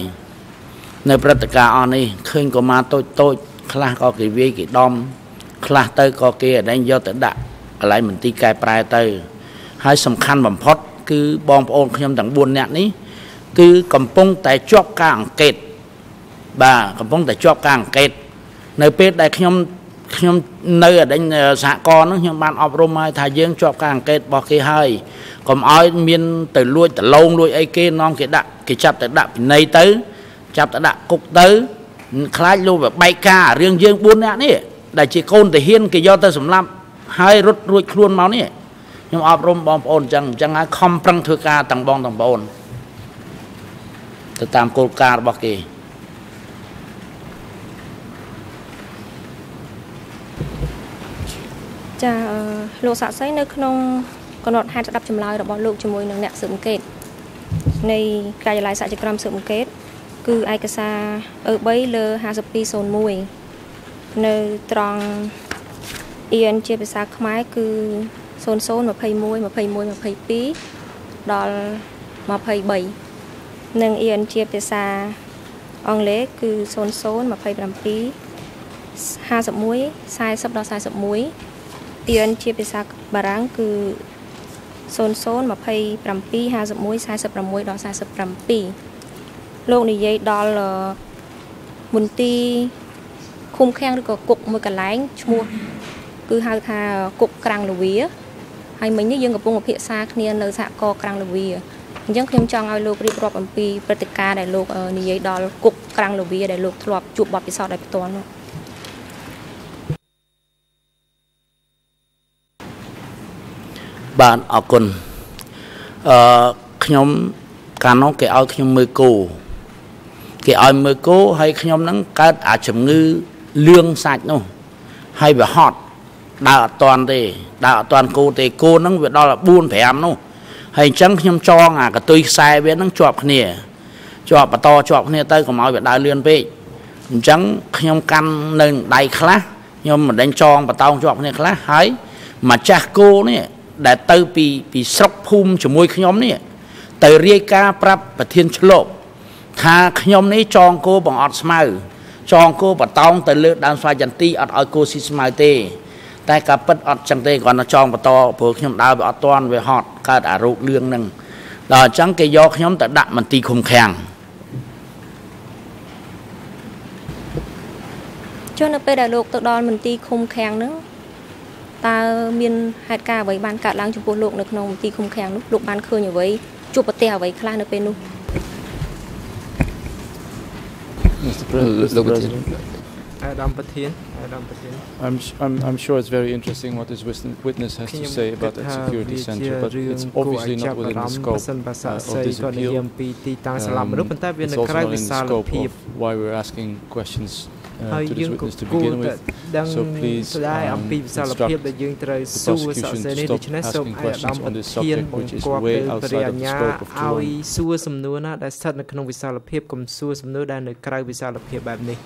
នៅព្រឹត្តិការណ៍អស់នេះឃើញកុមារតូចតូចខ្លះក៏គេវាយគេដំខ្លះទៅក៏គេអដែងយកទៅដាក់កន្លែងមន្ទីរកែប្រែទៅ ហើយសំខាន់បំផុត គឺបងប្អូនខ្ញុំទាំង4នាក់នេះគឺកំពុងតែជាប់ការអង្កេត បាទកំពុងតែជាប់ការអង្កេត នៅពេលដែលខ្ញុំខ្ញុំនៅអដែងសហគមន៍នោះខ្ញុំបានអប់រំឲ្យថាយើងជាប់ការអង្កេតរបស់គេហើយកុំឲ្យមានទៅលួចដលងលួចអីគេនាំគេដាក់គេចាប់ទៅដាក់ពិន័យទៅ ចាប់ទៅដាក់គុកទៅខ្លាចលោកវាបែកការរឿងយើង4នាក់នេះដែលជាកូនទាហានគេយកទៅសម្លាប់ហើយរត់រួចខ្លួនមកនេះខ្ញុំអប់រំបងប្អូនអញ្ចឹងអញ្ចឹងហើយខំប្រឹងធ្វើការទាំងបងទាំងប្អូនទៅតាមគោលការណ៍របស់គេចាលោកសាក់សីនៅក្នុងកណត់ហេតុស្ដាប់ចម្លើយរបស់លោកជាមួយនឹងអ្នកស៊ើបអង្កេតនៃការិយាល័យសហជីវកម្មស៊ើបអង្កេត គឺឯកសារអឺ3លើ5201នៅត្រង់ EN ជាភាសាខ្មែរគឺ0021 21 22ដល់23និង EN ជាភាសាអង់គ្លេសគឺ00 27 51 40ដល់41 EN ជាភាសាបារាំងគឺ00 27 51 46ដល់47 លោកនិយាយដល់មន្ទីរឃុំឃាំងឬក៏គុកមួយកន្លែងឈ្មោះគឺហៅថាគុកក្រាំងលវាហើយមិញនេះយើងកំពុងពិភាក្សាគ្នានៅសហគមន៍ក្រាំងលវាអញ្ចឹងខ្ញុំចង់ឲ្យលោករៀបរាប់អំពីព្រឹត្តិការណ៍ដែលលោកនិយាយដល់គុកក្រាំងលវាដែលលោកធ្លាប់ជួបបទពិសោធន៍ដោយផ្ទាល់នោះបាទអរគុណអឺខ្ញុំកាលនោះគេឲ្យខ្ញុំមើលគោ គេឲ្យមើលគោហើយខ្ញុំហ្នឹងកើតអាជំងឺលឿងសាច់នោះហើយវាហត់ដើរអត់តាន់ទេដើរអត់តាន់គោទេគោហ្នឹងវាដល់4 5នោះហើយអញ្ចឹងខ្ញុំចងអាកតុយខ្សែវាហ្នឹងជាប់គ្នាជាប់បន្តជាប់គ្នាទៅកុំឲ្យវាដើរលឿនពេកអញ្ចឹងខ្ញុំកាន់នៅដៃខ្លះខ្ញុំមិនដេញចងបតោងជាប់គ្នាខ្លះហើយម្ចាស់គោនេះដែលទៅពីពីស្រុកភូមិជាមួយខ្ញុំនេះទៅរាយការណ៍ប្រាប់ប្រធានឆ្លប់ ថាខ្ញុំនេះចងគោបង្អត់ស្មៅចងគោបតោងទៅលើដើមស្វាយចន្ទីអត់ឲ្យគោស៊ីស្មៅទេ តែការពិតអត់ចឹងទេគ្រាន់តែចងបតព្រោះខ្ញុំដើរវាអត់ទាន់វាហត់កើតអារោគលឿងហ្នឹងដល់អញ្ចឹងគេយកខ្ញុំទៅដាក់មន្ទីរឃុំឃាំងចុះនៅពេលដែលលោកទៅដល់មន្ទីរឃុំឃាំងហ្នឹងតើមានហេតុការណ៍អ្វីបានកើតឡើងចំពោះលោកនៅក្នុងមន្ទីរឃុំឃាំងនោះលោកបានឃើញអ្វីជួបប្រទះអ្វីខ្លះនៅពេលនោះ Mr. President. Adam Pathin. Adam Pathin. I'm, I'm, I'm sure it's very interesting what this witness has to say about that security center, but it's obviously not within the scope uh, of this appeal. Um, it's also not in the scope of why we're asking questions ហើយយើងក៏គួរតែដឹងស្ដាយអំពីវិសាលភាពដែលយើងត្រូវសួរសាក់សេនេះដូច្នេះសូមឲ្យអាដាមប្រធានបង្គាប់ទៅព្រះអញ្ញាឲ្យសួរសំណួរណាដែលស្ថិតនៅក្នុងវិសាលភាពកុំសួរសំណួរដែលនៅក្រៅវិសាលភាពបែបនេះ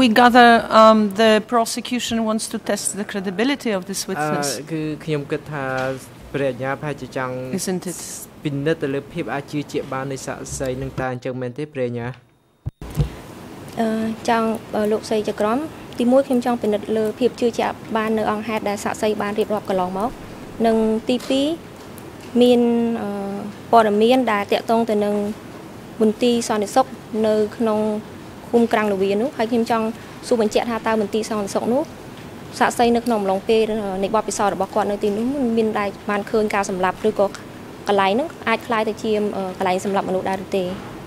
We gather um, the prosecution wants to test the credibility of this witness. គឺខ្ញុំគិតថាព្រះអញ្ញាប្រហែលជាចង់ពិនិត្យទៅលើភាពអាចជឿជាក់បាននៃសាក់សីនឹងតើអញ្ចឹងមែនទេព្រះអញ្ញា ចង់លោកស្រីចក្រមទីមួយខ្ញុំចង់ពិនិត្យលើភាពជឿជាក់បាននៅអង្គហេតុដែលសាក់សីបានរៀបរាប់កន្លងមកនិងទី2មានព័ត៌មានដែលតាក់ទងទៅនឹងមន្ទីរសន្តិសុខនៅក្នុងឃុំក្រាំងលវានោះហើយខ្ញុំចង់សួរបញ្ជាក់ថាតើមន្ទីរសន្តិសុខនោះសាក់សីនៅក្នុងអំឡុងពេលនៃបទពិសោធន៍របស់គាត់នៅទីនោះមានដែរបានឃើញការសម្លាប់ឬក៏កន្លែងហ្នឹងអាចคล้ายទៅជាកន្លែងសម្លាប់មនុស្សដែរឬទេ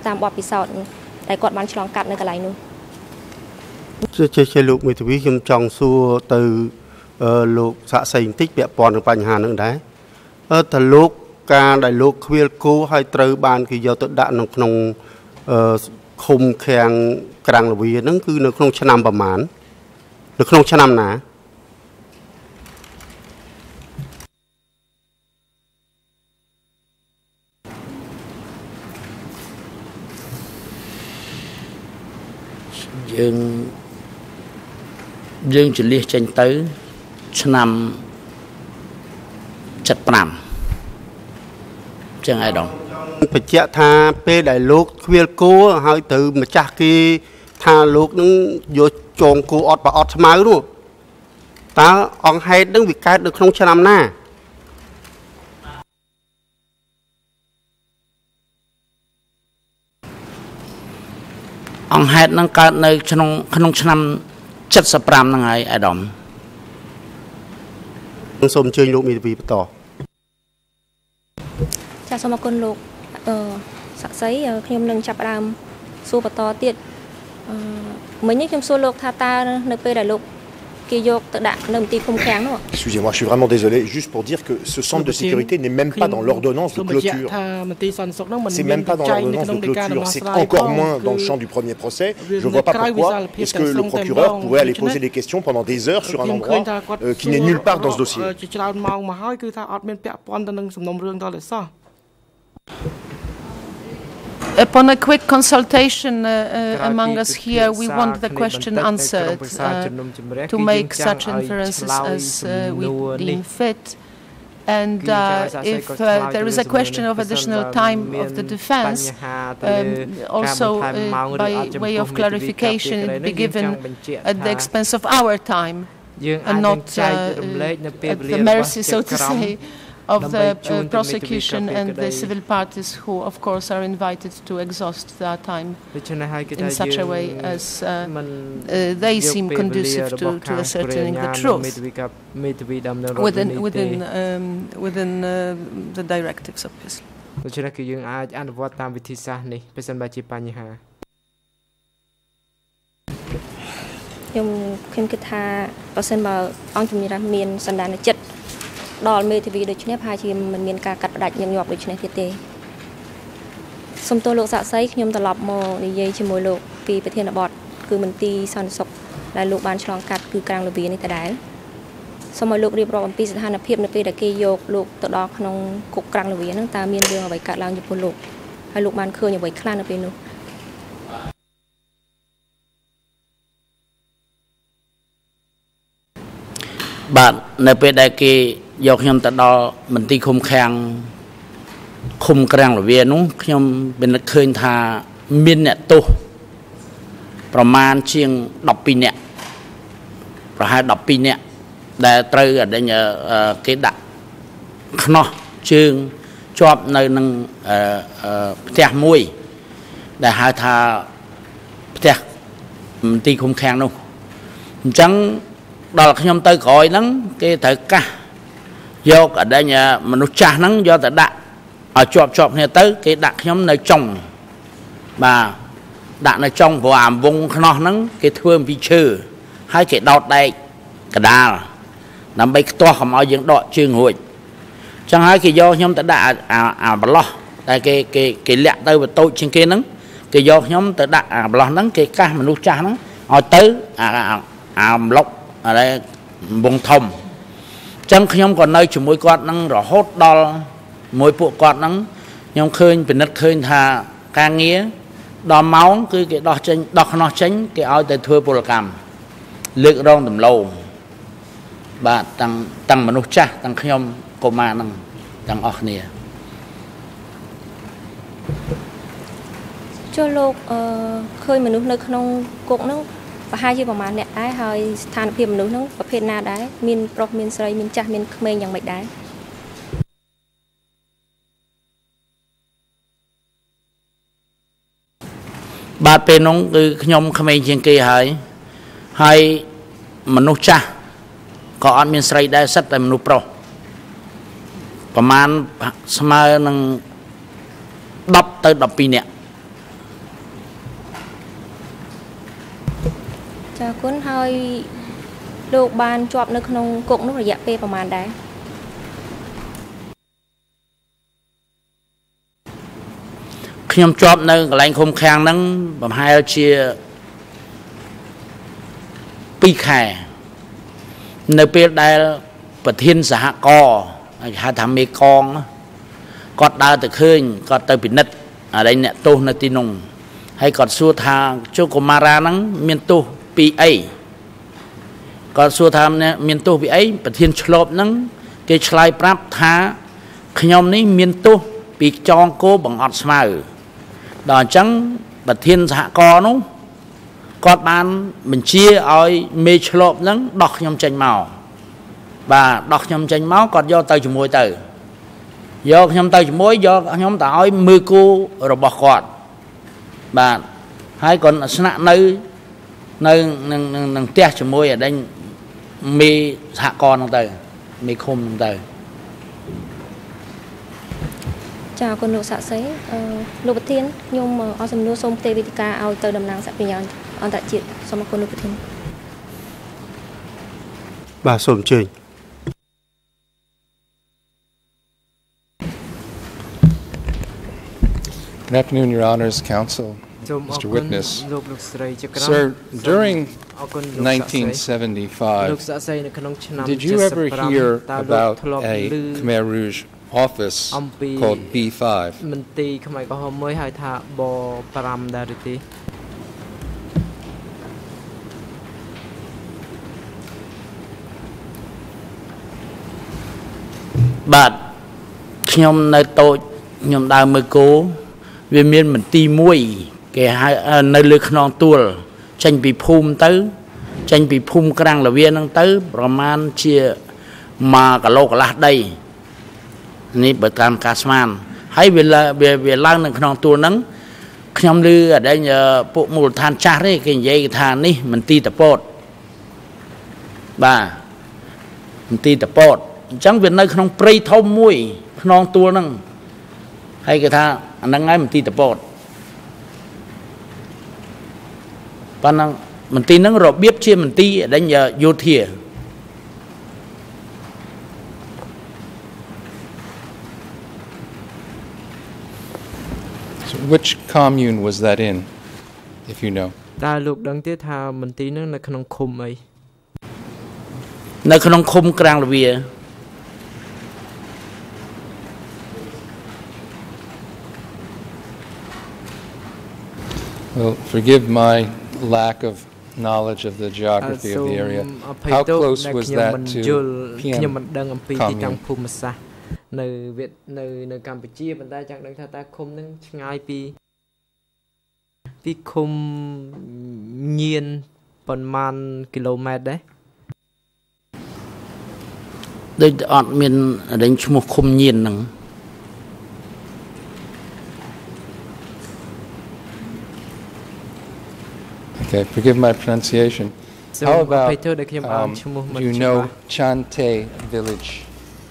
តាមបទពិសោធន៍ ដែលគាត់បានឆ្លងកាត់នៅកន្លែងនោះជាជាជាលោកមេធាវីខ្ញុំចង់សួរទៅលោកសាក់សីបន្តិចពាក់ព័ន្ធនឹងបញ្ហានឹងដែរអឺតើលោកការដែលលោកខ្វៀលគោឲ្យត្រូវបានគេយកទៅដាក់នៅក្នុងអឺឃុំឃាំងក្រាំងលវាហ្នឹងគឺនៅក្នុងឆ្នាំប្រមាណនៅក្នុងឆ្នាំណា យើងយើងចលះចេញទៅឆ្នាំ75ចឹងឯដងបញ្ជាក់ថាពេលដែលលោកខ្វៀលគោហើយទៅម្ចាស់គេថាលោកនឹងយកចងគោអត់ប្រអត់ស្មៅនោះតើអង្គហេតុនឹងវាកើតនៅក្នុងឆ្នាំណា អង្គហេតុនឹងកើតនៅក្នុងក្នុងឆ្នាំ75ហ្នឹងហើយអាដាមសូមអញ្ជើញលោកមេធាវីបន្តចាសូមអរគុណលោកអឺស័ក្តិសិទ្ធិខ្ញុំនឹងចាប់ផ្ដើមសួរបន្តទៀតអឺមិញនេះខ្ញុំសួរលោកថាតើនៅពេលដែលលោក Excusez-moi, je suis vraiment désolé. Juste pour dire que ce centre de sécurité n'est même pas dans l'ordonnance de clôture. C'est même pas dans l'ordonnance de clôture. C'est encore moins dans le champ du premier procès. Je ne vois pas pourquoi est-ce que le procureur pourrait aller poser des questions pendant des heures sur un endroit euh, qui n'est nulle part dans ce dossier. Upon a quick consultation uh, uh, among us here, we want the question answered uh, to make such inferences as uh, we deem fit. And uh, if uh, there is a question of additional time of the defense, um, also by way of clarification, it be given at the expense of our time and not at the mercy, so to say, of the uh, prosecution and the civil parties who of course are invited to exhaust their time in such a way as uh, uh, they seem conducive to, to ascertaining the truth within, within, um, within uh, the directives obviously ដូច្នេះគឺយើងអាចអនុវត្តតាមវិធីសាស្ត្រនេះបើសិនបើជាបញ្ហាខ្ញុំខ្ញុំគិតថាបើសិនបើអង្គជំនាញមានសន្តានចិត្ត ដល់មេធាវីដូចនេះប្រហែលជាមិនមានការកាត់ផ្ដាច់ញឹកញាប់ដូចនេះទៀតទេសូមទោសលោកសាក់សីខ្ញុំត្រឡប់មកនិយាយជាមួយលោកពីប្រធានបទគឺមន្ទីរសន្តិសុខដែលលោកបានឆ្លងកាត់គឺក្រាំងលវានេះដដែលសូមឲ្យលោករៀបរាប់អំពីស្ថានភាពនៅពេលដែលគេយកលោកទៅដល់ក្នុងគុកក្រាំងលវាហ្នឹងតើមានរឿងអ្វីកើតឡើងចំពោះលោកហើយលោកបានឃើញអ្វីខ្លះនៅពេលនោះបាទនៅពេលដែលគេ យកខ្ញុំទៅដល់មន្ទីរឃុំឃាំងឃុំក្រាំងរវានោះខ្ញុំពិនិត្យឃើញថាមានអ្នកទោសប្រមាណជាង12នាក់ប្រហែល12នាក់ដែលត្រូវអដិញគេដាក់ខ្នោះជើងជាប់នៅនឹងផ្ទះមួយ ដែលហៅថាផ្ទះមន្ទីរឃុំឃាំងនោះអញ្ចឹងដល់ខ្ញុំទៅក្រោយហ្នឹងគេត្រូវកាស យកអដិញមនុស្សចាស់ហ្នឹងយកទៅដាក់ឲ្យជាប់ជាប់គ្នាទៅ គេដាក់ខ្ញុំនៅចុងបាទដាក់នៅចុងព្រោះអាវងខ្នោះហ្នឹងគេធ្វើអំពីឈើហើយគេដោតដែកកដាលដើម្បីខ្ទាស់កុំឲ្យយើងដកជើងរួចចឹងហើយគេយកខ្ញុំទៅដាក់អាប្រឡោះតែគេគេគេលាក់ទៅបន្តូចជាងគេហ្នឹងគេយកខ្ញុំទៅដាក់អាប្រឡោះហ្នឹងគេកាសមនុស្សចាស់ហ្នឹងឲ្យទៅអាអាម្លុកអីវងធំ ចឹងខ្ញុំក៏នៅជាមួយគាត់ហ្នឹងរហូតដល់មួយពួកគាត់ហ្នឹងខ្ញុំឃើញពិនិត្យឃើញថាការងារដល់ម៉ោងគឺគេដោះចេញដោះខ្នោះចេញគេឲ្យទៅធ្វើពលកម្មលើករងដំឡូងបាទទាំងទាំងមនុស្សចាស់ទាំងខ្ញុំកុមារហ្នឹងទាំងអស់គ្នាចូលលោកអឺឃើញមនុស្សនៅក្នុងគុកហ្នឹង ប្រហែលជាប្រហែលអ្នកដែរហើយស្ថានភាពមនុស្សហ្នឹងប្រភេទណាដែរមានប្រុសមានស្រីមានចាស់មានក្មេងយ៉ាងម៉េចដែរបាទពេលនោះគឺខ្ញុំក្មេងជាងគេហើយហើយមនុស្សចាស់ក៏អត់មានស្រីដែរសិតតែមនុស្សប្រុសប្រហែលស្មើនឹង10ទៅ12នាក់ ចាគុណហើយលោកបានជាប់នៅក្នុងគុកនោះរយៈពេលប្រហែលដែរខ្ញុំជាប់នៅកន្លែងឃុំឃាំងហ្នឹងប្រហែលជា2ខែនៅពេលដែលប្រធានសហគរណ៍ហៅថាមេកងគាត់ដើរទៅឃើញគាត់ទៅពិនិត្យអរិញអ្នកទោសនៅទីនោះហើយគាត់សួរថាជុកុមារាហ្នឹងមានទោស ពីអីគាត់សួរថាមានទោសពីអីប្រធានឆ្លប់ហ្នឹងគេឆ្លើយប្រាប់ថាខ្ញុំនេះមានទោសពីចងគោបង្អត់ស្មៅដល់អញ្ចឹងប្រធានសហគរណ៍នោះគាត់បានបញ្ជាឲ្យមេឆ្លប់ហ្នឹងដោះខ្ញុំចេញមកបាទដោះខ្ញុំចេញមកគាត់យកទៅជាមួយទៅយកខ្ញុំទៅជាមួយយកខ្ញុំទៅឲ្យមើលគូរបស់គាត់បាទហើយគាត់ស្នាក់នៅ នៅនឹងនឹងផ្ទះជាមួយអដេញមេសហគមន៍ហ្នឹងទៅមេឃុំហ្នឹងទៅចាអរគុណលោកសាក់សេអឺលោកប្រធានខ្ញុំអស់សំណួរសូមផ្ទេរវេទិកាឲ្យទៅតំណាងសហប្រញ្ញាអន្តរជាតិសូមអរគុណលោកប្រធានបាទសូមអញ្ជើញ Good afternoon, Your Honors, Counsel, Mr. Witness. Sir, during 1975, did you ever hear about a Khmer Rouge office called B5 មន្ទីរខ្មែរក្រហមមួយហៅថាប5ដែរឬទេបាទខ្ញុំនៅតូចខ្ញុំដើរមើលគោវាមានមន្ទីរមួយ គេហៅនៅលើខ្នងទួល ចេញពីភូមិទៅ ចេញពីភូមិក្រាំងលវាហ្នឹងទៅ ប្រមាណជា1គីឡូកន្លះដីនេះបើតាមការស្មានហើយវាវាឡើងនៅក្នុងទួលហ្នឹងខ្ញុំឮអដែងពួកមូលដ្ឋានចាស់ទេគេនិយាយថានេះមន្ទីរតពតបាទមន្ទីរតពតអញ្ចឹងវានៅក្នុងព្រៃធំមួយខ្នងទួលហ្នឹងហើយគេថាអាហ្នឹងហើយមន្ទីរតពត ប៉ុន្តែមន្ទីរហ្នឹងរបៀបជាមន្ទីរអដែងយោធា Which commune was that in if you know តើលោកដឹងទេថាមន្ទីរនឹងនៅក្នុងឃុំអីនៅក្នុងឃុំក្រាំងលវា Well forgive my lack of knowledge of the geography of the area. How close was that to PM ខ្ញុំមិនដឹងអំពីទីតាំងភូមិសាស្ត្រនៅវៀតនៅនៅកម្ពុជាប៉ុន្តែចង់ដឹងថាតើឃុំនឹងឆ្ងាយពីពីឃុំញៀនប៉ុន្មានគីឡូម៉ែត្រដែរដូចអត់មានរែងឈ្មោះឃុំញៀនហ្នឹង Okay, forgive my pronunciation. How about, um, do you know Chante village?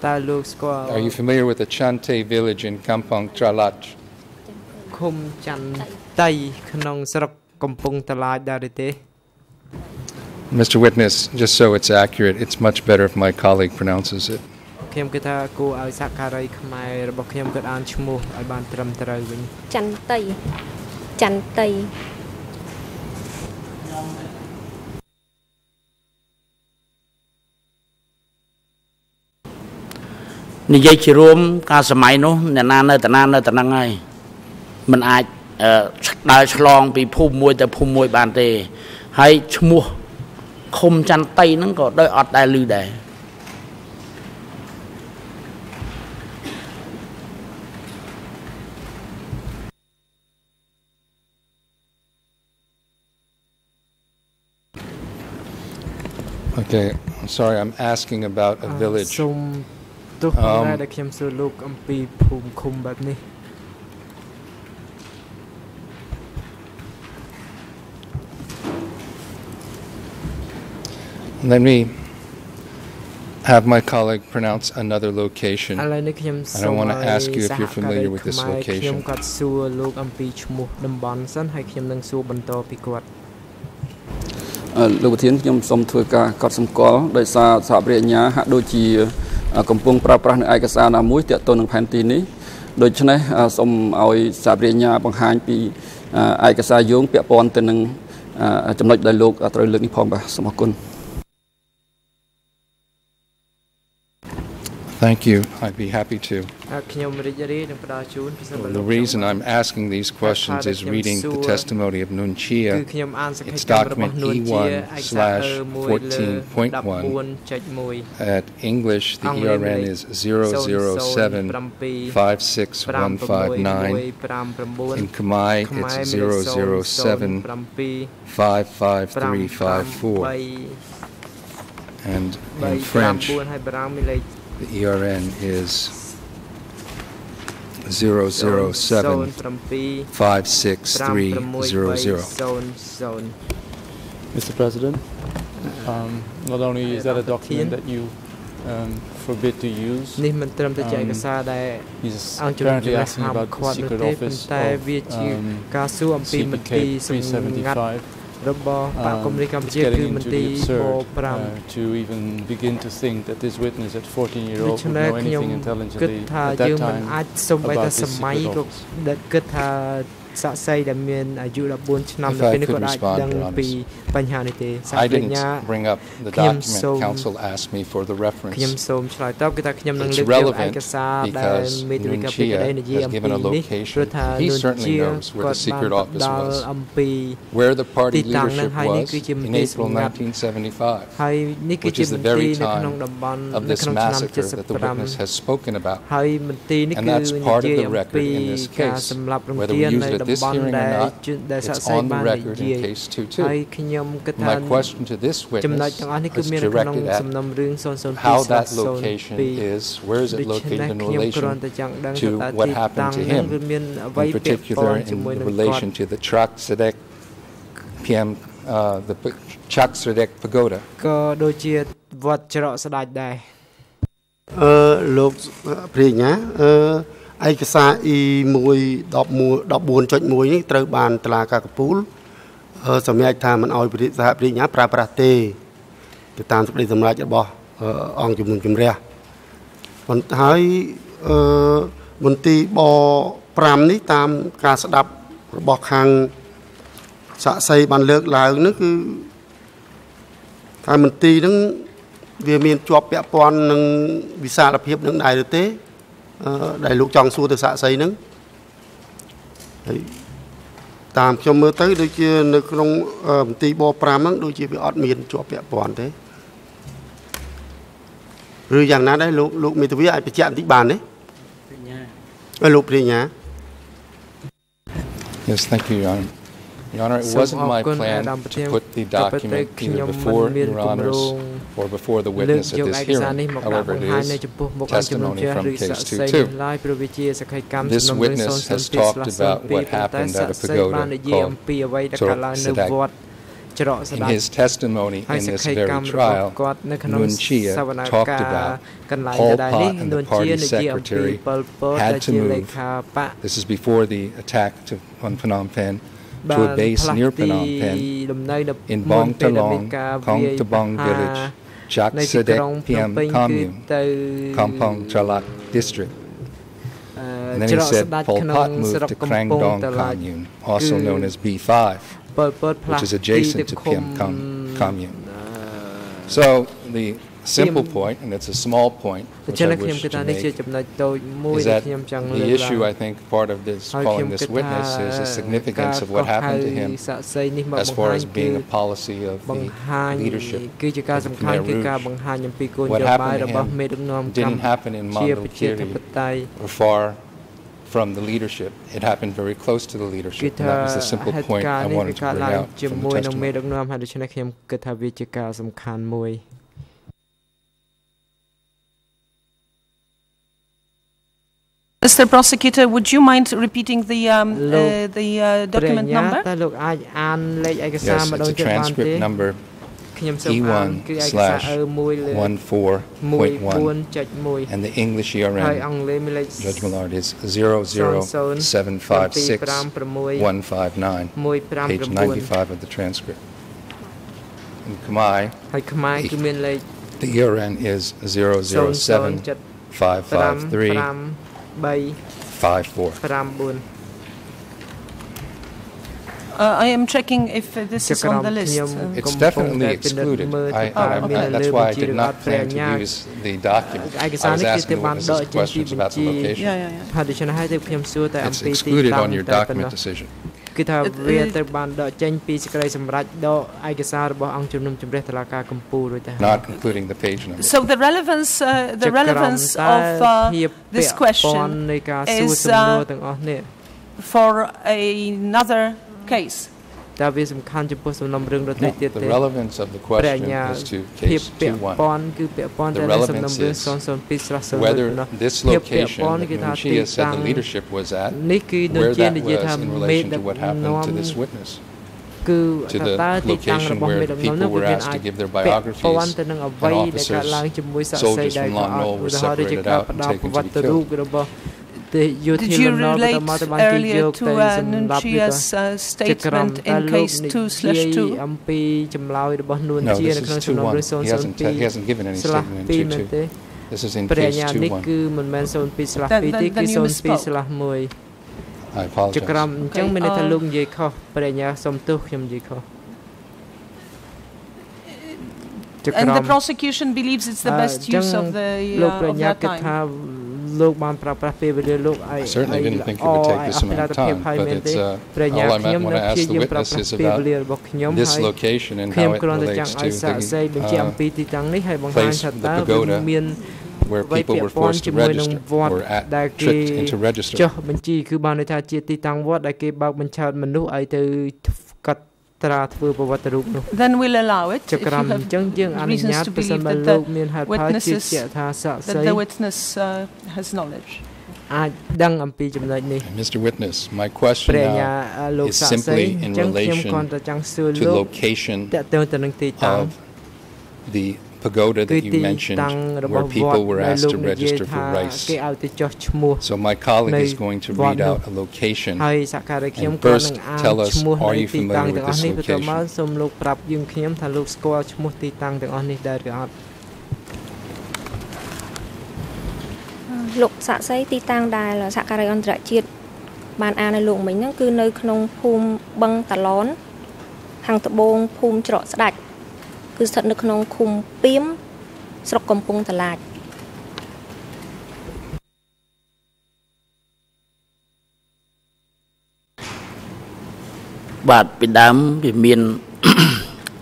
Are you familiar with the Chante village in Kampong Tralat? ឃុំច័ន្ទៃក្នុងស្រុកកំពង់តឡាចដែរទេ Mr. Witness, just so it's accurate, it's much better if my colleague pronounces it. ខ្ញុំគិតថាគួរឲ្យសហការីខ្មែររបស់ខ្ញុំគាត់អានឈ្មោះឲ្យបានត្រឹមត្រូវវិញច័ន្ទៃច័ន្ទៃ និយាយជារួមការសម័យនោះអ្នកណានៅតាណានៅតាហ្នឹងហើយมันអាចដើរឆ្លង ពីភូមិមួយទៅភូមិមួយបានទេ ហើយឈ្មោះឃុំចន្ទៃហ្នឹងក៏ដោយអត់ដែលឮដែរ Okay, I'm sorry, I'm asking about a village. សូម ទោះប៉ុន្តែដែលខ្ញុំសួរលោកអំពីភូមិឃុំបែបនេះ Let me have my colleague pronounce another location. ឥឡូវនេះខ្ញុំសូម I don't want to ask you if you're familiar with this ខ្ញុំ location. គាត់សួរលោកអំពីឈ្មោះតំបន់សិនហើយខ្ញុំនឹងសួរបន្តពីគាត់លោកប្រធានខ្ញុំសូមធ្វើការកត់សម្គាល់ដោយសារសហប្រញ្ញាហាក់ដូចជា កំពុងប្រើប្រាស់នៅឯកសារណាមួយទាក់ទងនឹងផែនទីនេះដូច្នេះសូមឲ្យសហប្រញ្ញាបង្ហាញពីឯកសារយោងពាក់ព័ន្ធទៅនឹងចំណុចដែលលោកត្រូវលើកនេះផងបាទសូមអរគុណ Thank you. I'd be happy to. The reason I'm asking these questions is reading the testimony of Nun Chia. It's document E1 slash 14.1. At English, the ERN is 007-56159. In Khmer, it's 007-55354. And in French, the ERN is 007 56300. Mr. President, um, not only is that a document that you um, forbid to use នេះមិនត្រឹមតែជាឯកសារដែលអង្គជំនុំជម្រះហាមឃាត់នោះទេប៉ុន្តែវាជាការសួរអំពីមន្ទីរសម្ងាត់ របស់បកគមនីកម្ពុជាគឺមន្ទីរព5 to even begin to think that this witness at 14 year old would know anything intelligently គិតថាយើងមិនអាចសុំបីថាសម័យក៏គិតថាសាក់សីដែលមានអាយុ14ឆ្នាំនៅពេលនេះក៏អាចដឹងពីបញ្ហានេះទេសាស្ត្រាចារ្យ bring up the document council asked me for the reference ខ្ញុំសូមឆ្លើយតបគឺថាខ្ញុំនឹងលើកយកឯកសារដែលមេធាវីកាពីក្តីនិយាយអំពីនេះព្រោះថានួនជាគាត់បានដល់អំពី where the party leadership was in April 1975ហើយនេះគឺជាមន្ទីរនៅក្នុងតំបន់នៅក្នុងឆ្នាំ75 has spoken about ហើយមន្ទីរនេះគឺនិយាយអំពីការសម្លាប់រង្គាលនៅ តំបន់ដែលដែលសាកសីបាននិយាយហើយខ្ញុំគិតថា My question to this witness is directed at how that location is, where is it located in relation to what happened to him, in particular in relation to the Chak Sadek PM, uh, the Chak Sadek Pagoda. ក៏ដូចជាវត្តច្រកស្ដេចដែរអឺលោកព្រាញ្ញាអឺ ឯកសារ E1 14.1 នេះត្រូវបានតឡាការកពូលសម្រាប់ថាមិនអោយវិរិយសហប្រញ្ញាប្រើប្រាស់ទេទៅតាមសេចក្តីសម្រេចរបស់អង្គជំនុំជម្រះប៉ុន្តែហើយអឺមន្ទីរប5នេះតាមការស្ដាប់របស់ខាងសាក់សីបានលើកឡើងនោះគឺថាមន្ទីរហ្នឹងវាមានជាប់ពាក់ព័ន្ធនឹងវិសាលភាពនឹងដែរទេ ដែលលោកចង់សួរទៅសាក់សីហ្នឹងហើយតាមខ្ញុំមើលទៅដូចជានៅក្នុងមន្ទីរប5ហ្នឹងដូចជាវាអត់មានជាប់ពាក់ព័ន្ធទេឬយ៉ាងណាដែរលោកលោកមេធាវីអាចបញ្ជាក់បន្តិចបានទេបញ្ញាលោកបញ្ញា Yes thank you Your Honor Your Honor, it wasn't my plan to put the document either before Your Honors or before the witness at this hearing. However, it is testimony from case 2.2. This witness has talked about what happened at a pagoda called Sadak. In his testimony in this very trial, Nun Chia talked about Pol Pot and the party secretary had to move. This is before the attack to, on Phnom Penh to a base near Phnom Penh in Bong Talong, Kong Tabong village, Chak Sadek Piam commune, Kampong Chalak district. And then he said Pol Pot moved to Krang Dong commune, also known as B5, which is adjacent to Piam commune. So the simple point, and it's a small point, which I wish to make, is that the issue, I think, part of this calling this witness is the significance of what happened to him as far as being a policy of the leadership of Khmer Rouge. What happened to him didn't happen in Mondulkiri or far from the leadership. It happened very close to the leadership. And that was the simple point I wanted to bring out from the testimony. Mr. Prosecutor, would you mind repeating the um, uh, the uh, document number? តើលោកអាចអានលេខឯកសារម្ដងទៀតបានទេ number ខ្ញុំសូមអានគឺឯកសារ E1/14.1 and the English ERN ហើយអង់គ្លេសមានលេខ Judge Millard is 00756 page 95 of the transcript in Khmer ហើយខ្មែរ 5 4 5 uh, I am checking if uh, this is on the list. It's definitely excluded. I, I, I, that's why I did not plan to use the document. I was asking all questions about the location. Yeah, yeah, yeah. It's excluded on your document decision. គឺថាវាត្រូវបានដកចេញពីសេចក្តីសម្រេចដកឯកសាររបស់អង្គជំនុំជម្រះតុលាការកំពូលរួចទៅ Not including the page number So the relevance uh, the relevance of uh, this question is uh, for another case តើវាសំខាន់ចំពោះសំណុំរឿងដទៃទៀតទេ The relevance of the question is to case 21ព័ន្ធគឺពាក់ព័ន្ធទៅនឹងសំណុំរឿង002/0 whether this location that Chia said the leadership was at នេះគឺដូចជានិយាយថា in relation to what happened to this witness គឺតើទីតាំងរបស់មេដឹកនាំនោះវាអាចពាក់ព័ន្ធទៅនឹងអ្វីដែលកើតឡើងជាមួយសាក្សីដែលក៏ឧទាហរណ៍ដូចជាការផ្ដល់ប្រវត្តិរូបរបស់ did you relate earlier to uh, Nunchia's uh, statement in case 2 slash 2? No, this is 2 1. He hasn't, he hasn't given any statement in 2 2. This is in case 2 1. Then, then, then you misspoke. I apologize. Okay. Uh, and the prosecution believes it's the best use of the uh, of that time. លោកនិយាយខុសបរិញ្ញាសុំទោសខ្ញុំនិយាយខុស And the prosecution believes it's the best use of the uh, of that time. លោកបានប្រើប្រាស់ពេលវេលាលោកឲ្យ certainly didn't think it would take this amount of time but it's uh, all I want to ask the witnesses about this location and how it relates to the uh, place the pagoda where people were forced to register or at tricked into register ចុះបញ្ជីគឺបានន័យថាជាទីតាំងវត្តដែលគេបើកបញ្ឆោតមនុស្សឲ្យទៅកា ត់ត្រាធ្វើប្រវត្តិរូបនោះ Then we'll allow it ចក្រមអញ្ចឹងយើងអនុញ្ញាតប្រសិនបើលោកមានហេតុផលជឿជាក់ថាសាក្សី that the witness uh, has knowledge អាចដឹងអំពីចំណុចនេះ Mr Witness my question now is simply in relation to location of the pagoda that you mentioned where people were asked to register for rice. So my colleague is going to read out a location and first tell us are you familiar with this location? លោកសាក់សីទីតាំងដែលសហការីអន្តរជាតិបានអាននៅលោកមិញហ្នឹងគឺនៅក្នុងភូមិបឹងតាឡនខាងត្បូងភូមិច្រកស្ដាច់ គឺស្ថិតនៅក្នុងឃុំពីមស្រុកកំពង់តឡាចបាទពីដើមវាមាន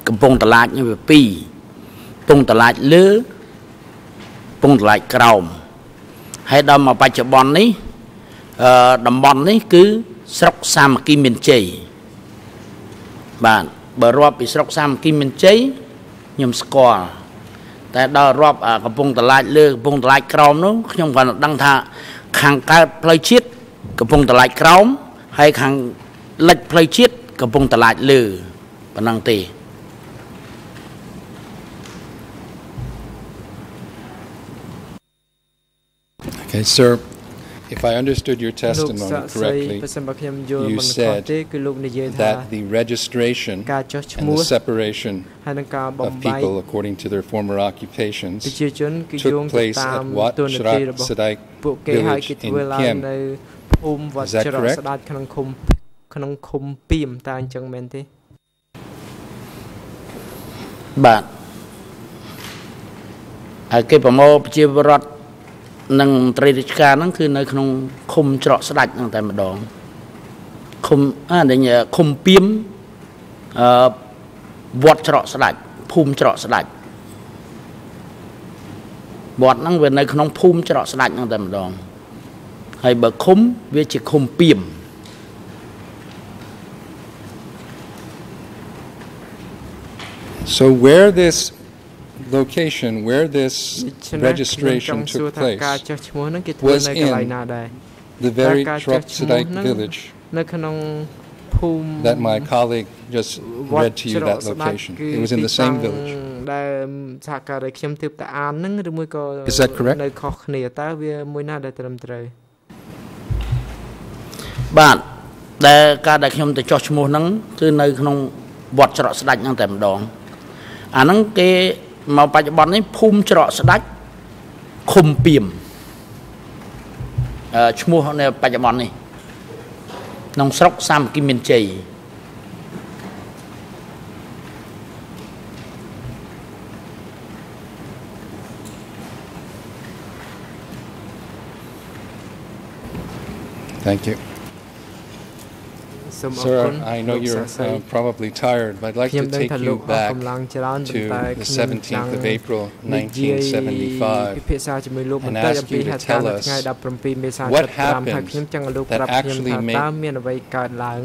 កំពង់តឡាចនេះវាពីរកំពង់តឡាចលើកំពង់តឡាចក្រោមហើយដល់មកបច្ចុប្បន្ននេះអឺតំបន់នេះគឺស្រុកសាមគ្គីមានជ័យបាទបើរាប់ពីស្រុកសាមគ្គីមានជ័យ ខ្ញុំស្គាល់តែដល់រាប់កំពង់តឡាចលើកំពង់តឡាចក្រោមនោះខ្ញុំគាត់ដឹងថាខាងកើតផ្លូវជាតិកំពង់តឡាចក្រោមហើយខាងលិចផ្លូវជាតិកំពង់តឡាចលើប៉ុណ្ណឹងទេ Okay, sir, if I understood your testimony correctly, you said that the registration and the separation of people according to their former occupations took place at Wat Shrak Sadak village in Kiem. Is that correct? ក្នុងឃុំពីមតើអញ្ចឹងមែនទេបាទហើយគេប្រមូលប្រជាពលរដ្ឋ និងមន្ត្រីរាជការហ្នឹងគឺនៅក្នុងឃុំច្រកស្ដាច់ហ្នឹងតែម្ដងឃុំអានេះឃុំពីមអឺវត្តច្រកស្ដាច់ភូមិច្រកស្ដាច់វត្តហ្នឹងវានៅក្នុងភូមិច្រកស្ដាច់ហ្នឹងតែម្ដងហើយបើឃុំវាជាឃុំពីម So where this location where this registration took place was in the very Tropsadike village that my colleague just read to you that location. It was in the same village. Is that correct? នៅខុសគ្នាតើវាមួយណាដែលត្រឹមត្រូវបាទដែលការដែលខ្ញុំទៅចោះឈ្មោះហ្នឹងគឺនៅក្នុងវត្តច្រកស្ដាច់ហ្នឹងតែម្ដងអាហ្នឹងគេ មកបច្ចុប្បន្ននេះភូមិច្រកស្ដាច់ឃុំពីមអឺឈ្មោះនៅបច្ចុប្បន្ននេះក្នុងស្រុកសាមគ្គីមានជ័យ Thank you. Sir, I know you're uh, probably tired, but I'd like to take you back to the 17th of April 1975 and ask you to tell us what happened that actually made,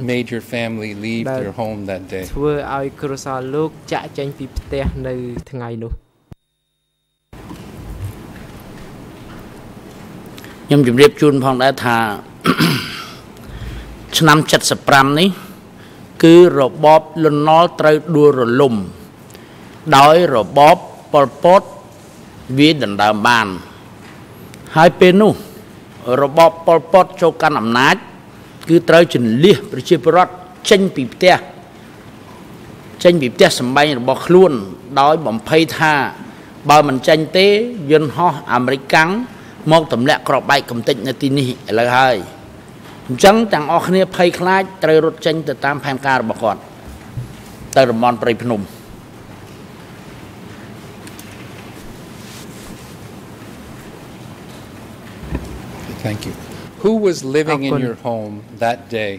made your family leave their home that day. ធ្វើឲ្យគ្រួសារលោកចាក់ចេញពីផ្ទះនៅថ្ងៃនោះខ្ញុំជម្រាបជូនផងដែរថា ឆ្នាំ75នេះ គឺរបបលន់នល់ត្រូវដួលរលំ ដោយរបបប៉ុលពតវាដណ្ដើមបាន ហើយពេលនោះរបបប៉ុលពតចូលកាន់អំណាច គឺត្រូវជន្លៀសប្រជាពលរដ្ឋចេញពីផ្ទះចេញពីផ្ទះសម្បែងរបស់ខ្លួន ដោយបំភ័យថាបើមិនចេញទេយន្តហោះអាមេរិកកាំងមកទម្លាក់ក្របបែកកំតិចនៅទីនេះឥឡូវហើយ អញ្ចឹងទាំងអស់គ្នាភ័យខ្លាចត្រូវរត់ចេញទៅតាមផែនការរបស់គាត់ទៅតំបន់ព្រៃភ្នំ Thank you. Who was living in your home that day,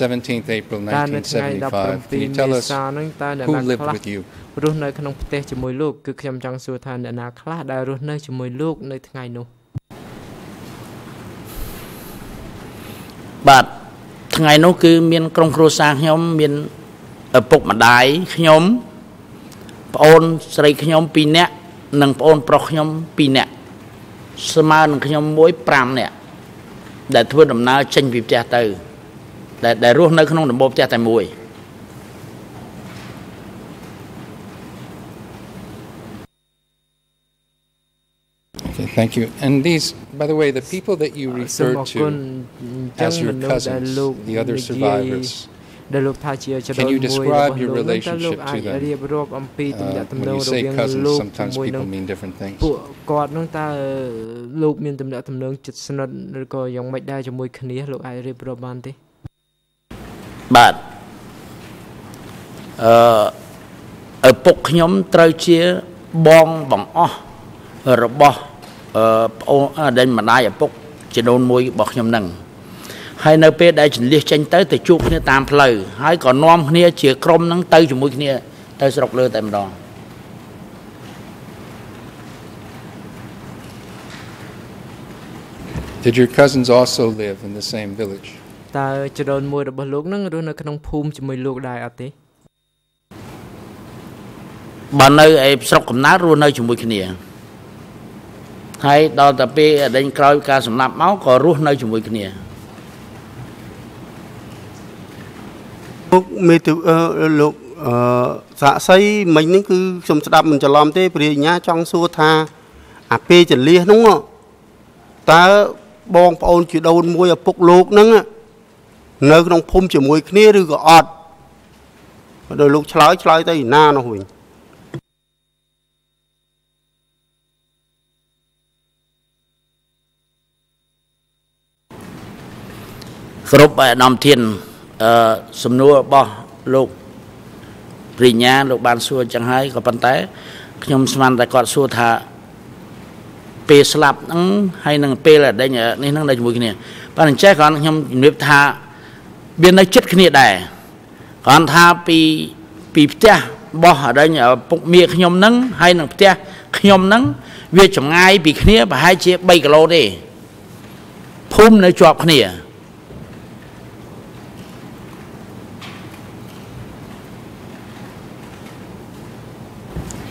17th April 1975? Can you tell us who lived with you? រស់នៅក្នុងផ្ទះជាមួយលោកគឺខ្ញុំចង់សួរថាអ្នកណាខ្លះដែលរស់នៅជាមួយលោកនៅថ្ងៃនោះ បាទថ្ងៃនោះគឺមានក្រុមគ្រួសារខ្ញុំមានឪពុកម្ដាយខ្ញុំប្អូនស្រីខ្ញុំ2នាក់និងប្អូនប្រុសខ្ញុំ2នាក់ស្មើនឹងខ្ញុំមួយ5នាក់ដែលធ្វើដំណើរចេញពីផ្ទះទៅ ដែលដែលរស់នៅក្នុងដំបូលផ្ទះតែមួយ Okay, thank you. And these, by the way, the people that you referred to as your cousins, the other survivors, can you describe your relationship to them? Uh, when you say cousins, sometimes people mean different things. គាត់នឹងតើលោកមានទំនាក់ទំនងជិតស្និទ្ធឬក៏យ៉ាងម៉េចដែរជាមួយគ្នាលោកអាចរៀបរាប់បានទេបាទអឺឪពុកខ្ញុំត្រូវជាបងបងអស់របស់ ប្អូនដែលម្ដាយឪពុកជាដូនមួយរបស់ខ្ញុំនឹងហើយនៅពេលដែលចន្លះចេញទៅទៅជួបគ្នាតាមផ្លូវហើយក៏នាំគ្នាជាក្រុមហ្នឹងទៅជាមួយគ្នា ទៅស្រុកលើតែម្ដង Did your cousins also live in the same village? តើចដូនមួយរបស់លោកនឹងរស់នៅក្នុងភូមិជាមួយលោកដែរអត់ទេបើនៅឯស្រុកកំណើតរស់នៅជាមួយគ្នា ហើយដល់តែពេលអដេញក្រោយការសម្លាប់មកក៏រស់នៅជាមួយគ្នាលោកមេទលោកអឺសាក់សីមិញនេះគឺខ្ញុំស្ដាប់មិនច្រឡំទេព្រះញ្ញាចង់សួរថា អាពេលចលះនោះតើបងប្អូនជីដូនមួយឪពុកលោកហ្នឹងនៅក្នុងភូមិជាមួយគ្នាឬក៏អត់បើដោយលោកឆ្លើយឆ្លើយទៅណានោះវិញ គ្រប់អាដាមធានអឺសំណួររបស់លោកព្រិញ្ញាលោកបានសួរចឹងហើយក៏ប៉ុន្តែខ្ញុំស្មានតែគាត់សួរថាពេលស្លាប់ហ្នឹងហើយនឹងពេលដេញនេះហ្នឹងនៅជាមួយគ្នាបាទអញ្ចេះគាត់ខ្ញុំជំរាបថាវានៅចិត្តគ្នាដែរគាត់ថាពីពីផ្ទះរបស់អដេញពុកមាខ្ញុំហ្នឹងហើយនឹងផ្ទះខ្ញុំហ្នឹងវាចម្ងាយពីគ្នាប្រហែលជា3គីឡូទេភូមិនៅជាប់គ្នា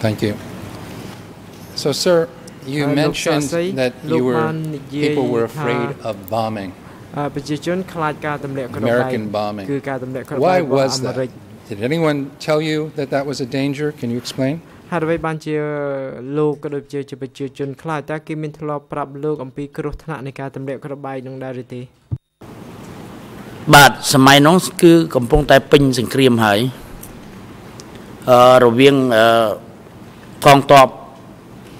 Thank you. So, sir, you uh, mentioned that you were people were afraid of bombing. ប្រជាជនខ្លាចការទម្លាក់គ្រាប់បែក American bombing គឺការទម្លាក់គ្រាប់បែក Why was that Did anyone tell you that that was a danger Can you explain ហេតុអ្វីបានជាលោកក៏ដូចជាប្រជាជនខ្លាចតើគេមានធ្លាប់ប្រាប់លោកអំពីគ្រោះថ្នាក់នៃការទម្លាក់គ្រាប់បែកនឹងដែរឬទេបាទសម័យនោះគឺកំពុងតែពេញសង្គ្រាមហើយអឺរវាងអឺ កងទ័ព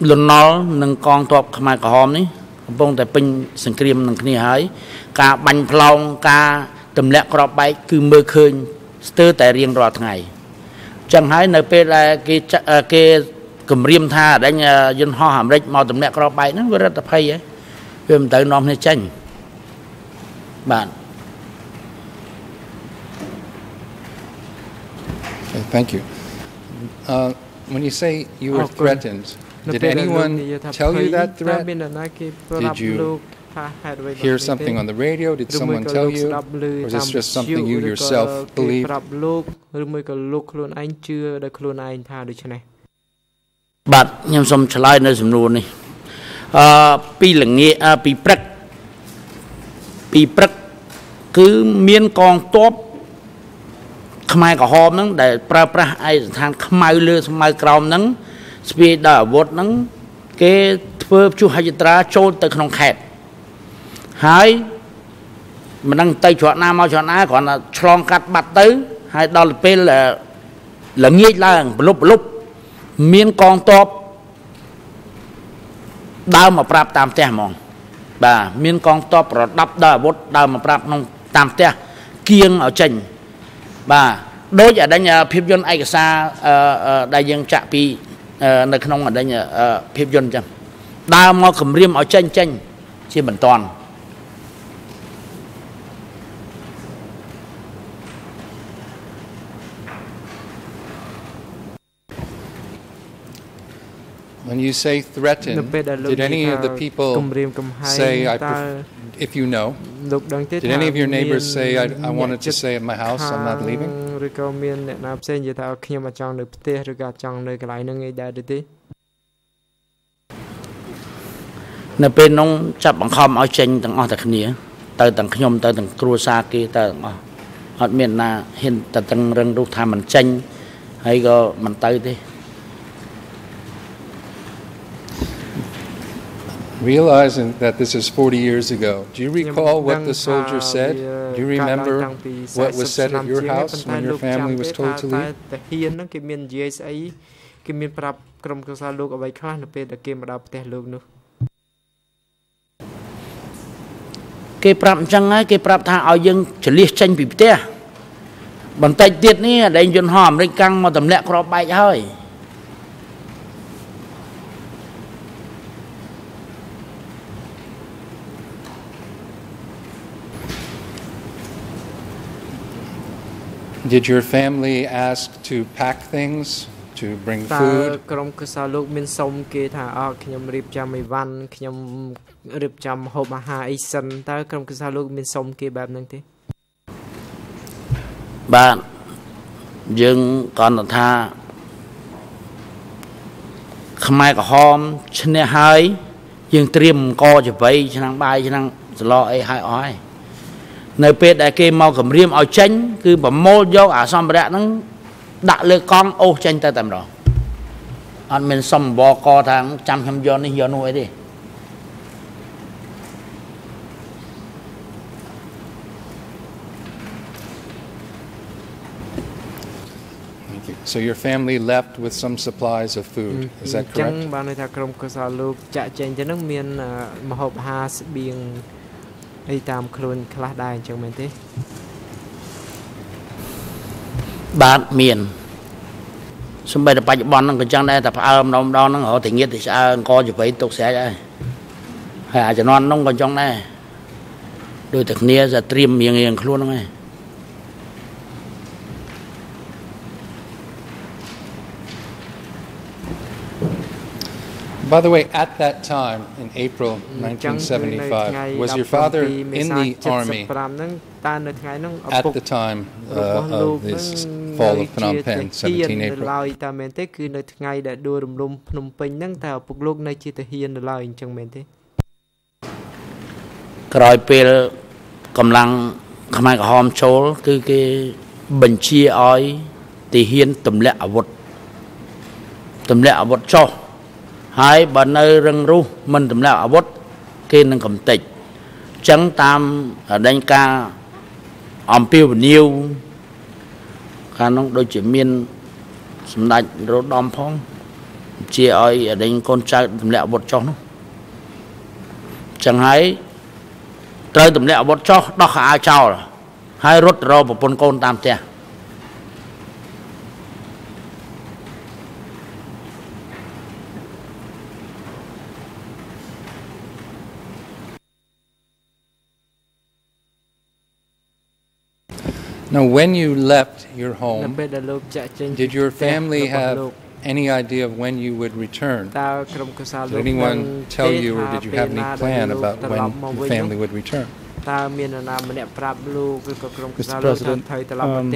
លន់ណល់និងកងទ័ពខ្មែរក្រហមនេះកំពុងតែពេញសង្គ្រាមនឹងគ្នាហើយ ការបាញ់ផ្លោងការទម្លាក់ក្របបែកគឺមើលឃើញស្ទើរតែរៀងរាល់ថ្ងៃចឹងហើយនៅពេលដែលគេគេគម្រាមថាដេញយន្តហោះអាមេរិកមកទម្លាក់ក្របបែកហ្នឹងវារដ្ឋភ័យហ៎វាមិនទៅនាំគ្នាចេញបាទ Thank you. Uh, when you say you were threatened, did anyone tell you that threat? Did you hear something on the radio? Did someone tell you? Or is this just something you yourself believe? ឬមួយក៏លោកខ្លួនឯងជឿដោយខ្លួនឯងថាដូច្នេះបាទខ្ញុំសូមឆ្លើយនៅសំណួរនេះអឺពីល្ងាចពីព្រឹកពីព្រឹកគឺមានកងទ័ព ខ្មែរក្រហមហ្នឹងដែលប្រើប្រាស់ឯកសណ្ឋានខ្មៅលើស្មៅក្រោមហ្នឹងស្ពាយដោយអាវុធហ្នឹងគេធ្វើព្យុះហិយត្រាចូលទៅក្នុងខេត្តហើយមិនដឹងទៅច្រកណាមកច្រកណាគ្រាន់តែឆ្លងកាត់បាត់ទៅហើយដល់ពេលល្ងាចឡើងប្រលប់ប្រលប់មានកងទ័ពដើរមកប្រាប់តាមផ្ទះហ្មងបាទមានកងទ័ពប្រដាប់ដោយអាវុធដើរមកប្រាប់ក្នុងតាមផ្ទះគៀងឲ្យចេញ បាទដូចអដិញភាពយន្តឯកសារដែលយើងចាក់ពីនៅក្នុងអដិញភាពយន្តអញ្ចឹងដើរមកគម្រាមឲ្យចេញចេញជាមិនតាន់ When you say threaten, did any of the people say, I if you know, did any of your neighbors say, I, I wanted to stay at my house, I'm not leaving? ឬក៏មានអ្នកណាផ្សេងនិយាយថាខ្ញុំអត់ចង់នៅផ្ទះឬក៏ចង់នៅកន្លែងហ្នឹងឯដែរទេនៅពេលនោះចាប់បង្ខំឲ្យចេញទាំងអស់តែគ្នា ទៅទាំងខ្ញុំទៅទាំងគ្រួសារគេទៅទាំងអស់អត់មានណាហ៊ានតែទាំងរឹងរូសថាមិនចេញហើយក៏មិនទៅទេ Realizing that this is 40 years ago, do you recall what the soldier said? Do you remember what was said at your house when your family was told to leave? ហ៊ានហ្នឹងគេមាននិយាយស្អីគេមានប្រាប់ក្រុមគ្រួសារលោកអ្វីខ្លះនៅពេលដែលគេមកដល់ផ្ទះលោកនោះគេប្រាប់អញ្ចឹងហើយគេប្រាប់ថាឲ្យយើងចលះចេញពីផ្ទះបន្តិចទៀតនេះដែលយន្តហោះអាមេរិកកាំងមកទម្លាក់ក្របបែកហើយ Did your family ask to pack things to bring food ក្រុមគ្រួសារលោកមានសុំគេថាអើខ្ញុំរៀបចំអីវ៉ាន់ខ្ញុំរៀបចំហូបអាហារអីសិនតើក្រុមគ្រួសារលោកមានសុំគេបែបហ្នឹងទេបាទយើងគាត់ថាខ្មែរក្រហមឈ្នះហើយយើងត្រៀមកចបៃឆ្នាំងបាយឆ្នាំងសឡអីហើយអស់ហើយ នៅពេលដែលគេមកគម្រាមឲ្យចេញ គឺប្រមូលយកអាសម្ភារៈហ្នឹងដាក់លើកង់អូសចេញទៅតែម្ដងអត់មានសំបកថាចាំខ្ញុំយកនេះយកនោះអីទេ So your family left with some supplies of food. Is that correct? ចឹងបានន័យថាក្រុមគ្រួសារលោកចាក់ចែងទៅនឹងមានម្ហូបអាហារស្បៀង អីតាមខ្លួនខ្លះដែរអញ្ចឹងមែនទេបាទមានសំបីតែបច្ចុប្បន្នហ្នឹងក៏ចឹងដែរតែផ្អើម្ដងម្ដងហ្នឹងរហូតតែងៀតទៅឆ្អើអង្គជបៃទុកស្រេចហើយហើយអាជំនាន់ហ្នឹងក៏ចឹងដែរដូចតែគ្នាតែត្រៀមរៀងរៀងខ្លួនហ្នឹងឯង By the way, at that time, in April 1975, was your father in the army at the time uh, of this fall of Phnom Penh, 17 April? ឡើយតើមែនទេគឺនៅថ្ងៃដែលដួលរំលំភ្នំពេញហ្នឹងតើឪពុកលោកនៅជាទាហាននៅឡើយអញ្ចឹងមែនទេក្រោយពេលកម្លាំងខ្មែរក្រហមចូលគឺគេបញ្ជាឲ្យទាហានទម្លាក់អាវុធទម្លាក់អាវុធចុះ ហើយបើនៅរឹងរូសមិនទម្លាក់អាវុធគេនឹងកំទេចអញ្ចឹងតាមដេញការអំពាវនាវខាងនោះដូចជាមានសម្ដេចរោដំផងជាឲ្យដេញកូនចៅទម្លាក់អាវុធចុះនោះអញ្ចឹងហើយត្រូវទម្លាក់អាវុធចុះដោះខោអាវចោលហើយរត់ទៅរកប្រពន្ធកូនតាមផ្ទះ Now, when you left your home, did your family have any idea of when you would return? Did anyone tell you, or did you have any plan about when your family would return? Mr. President, um,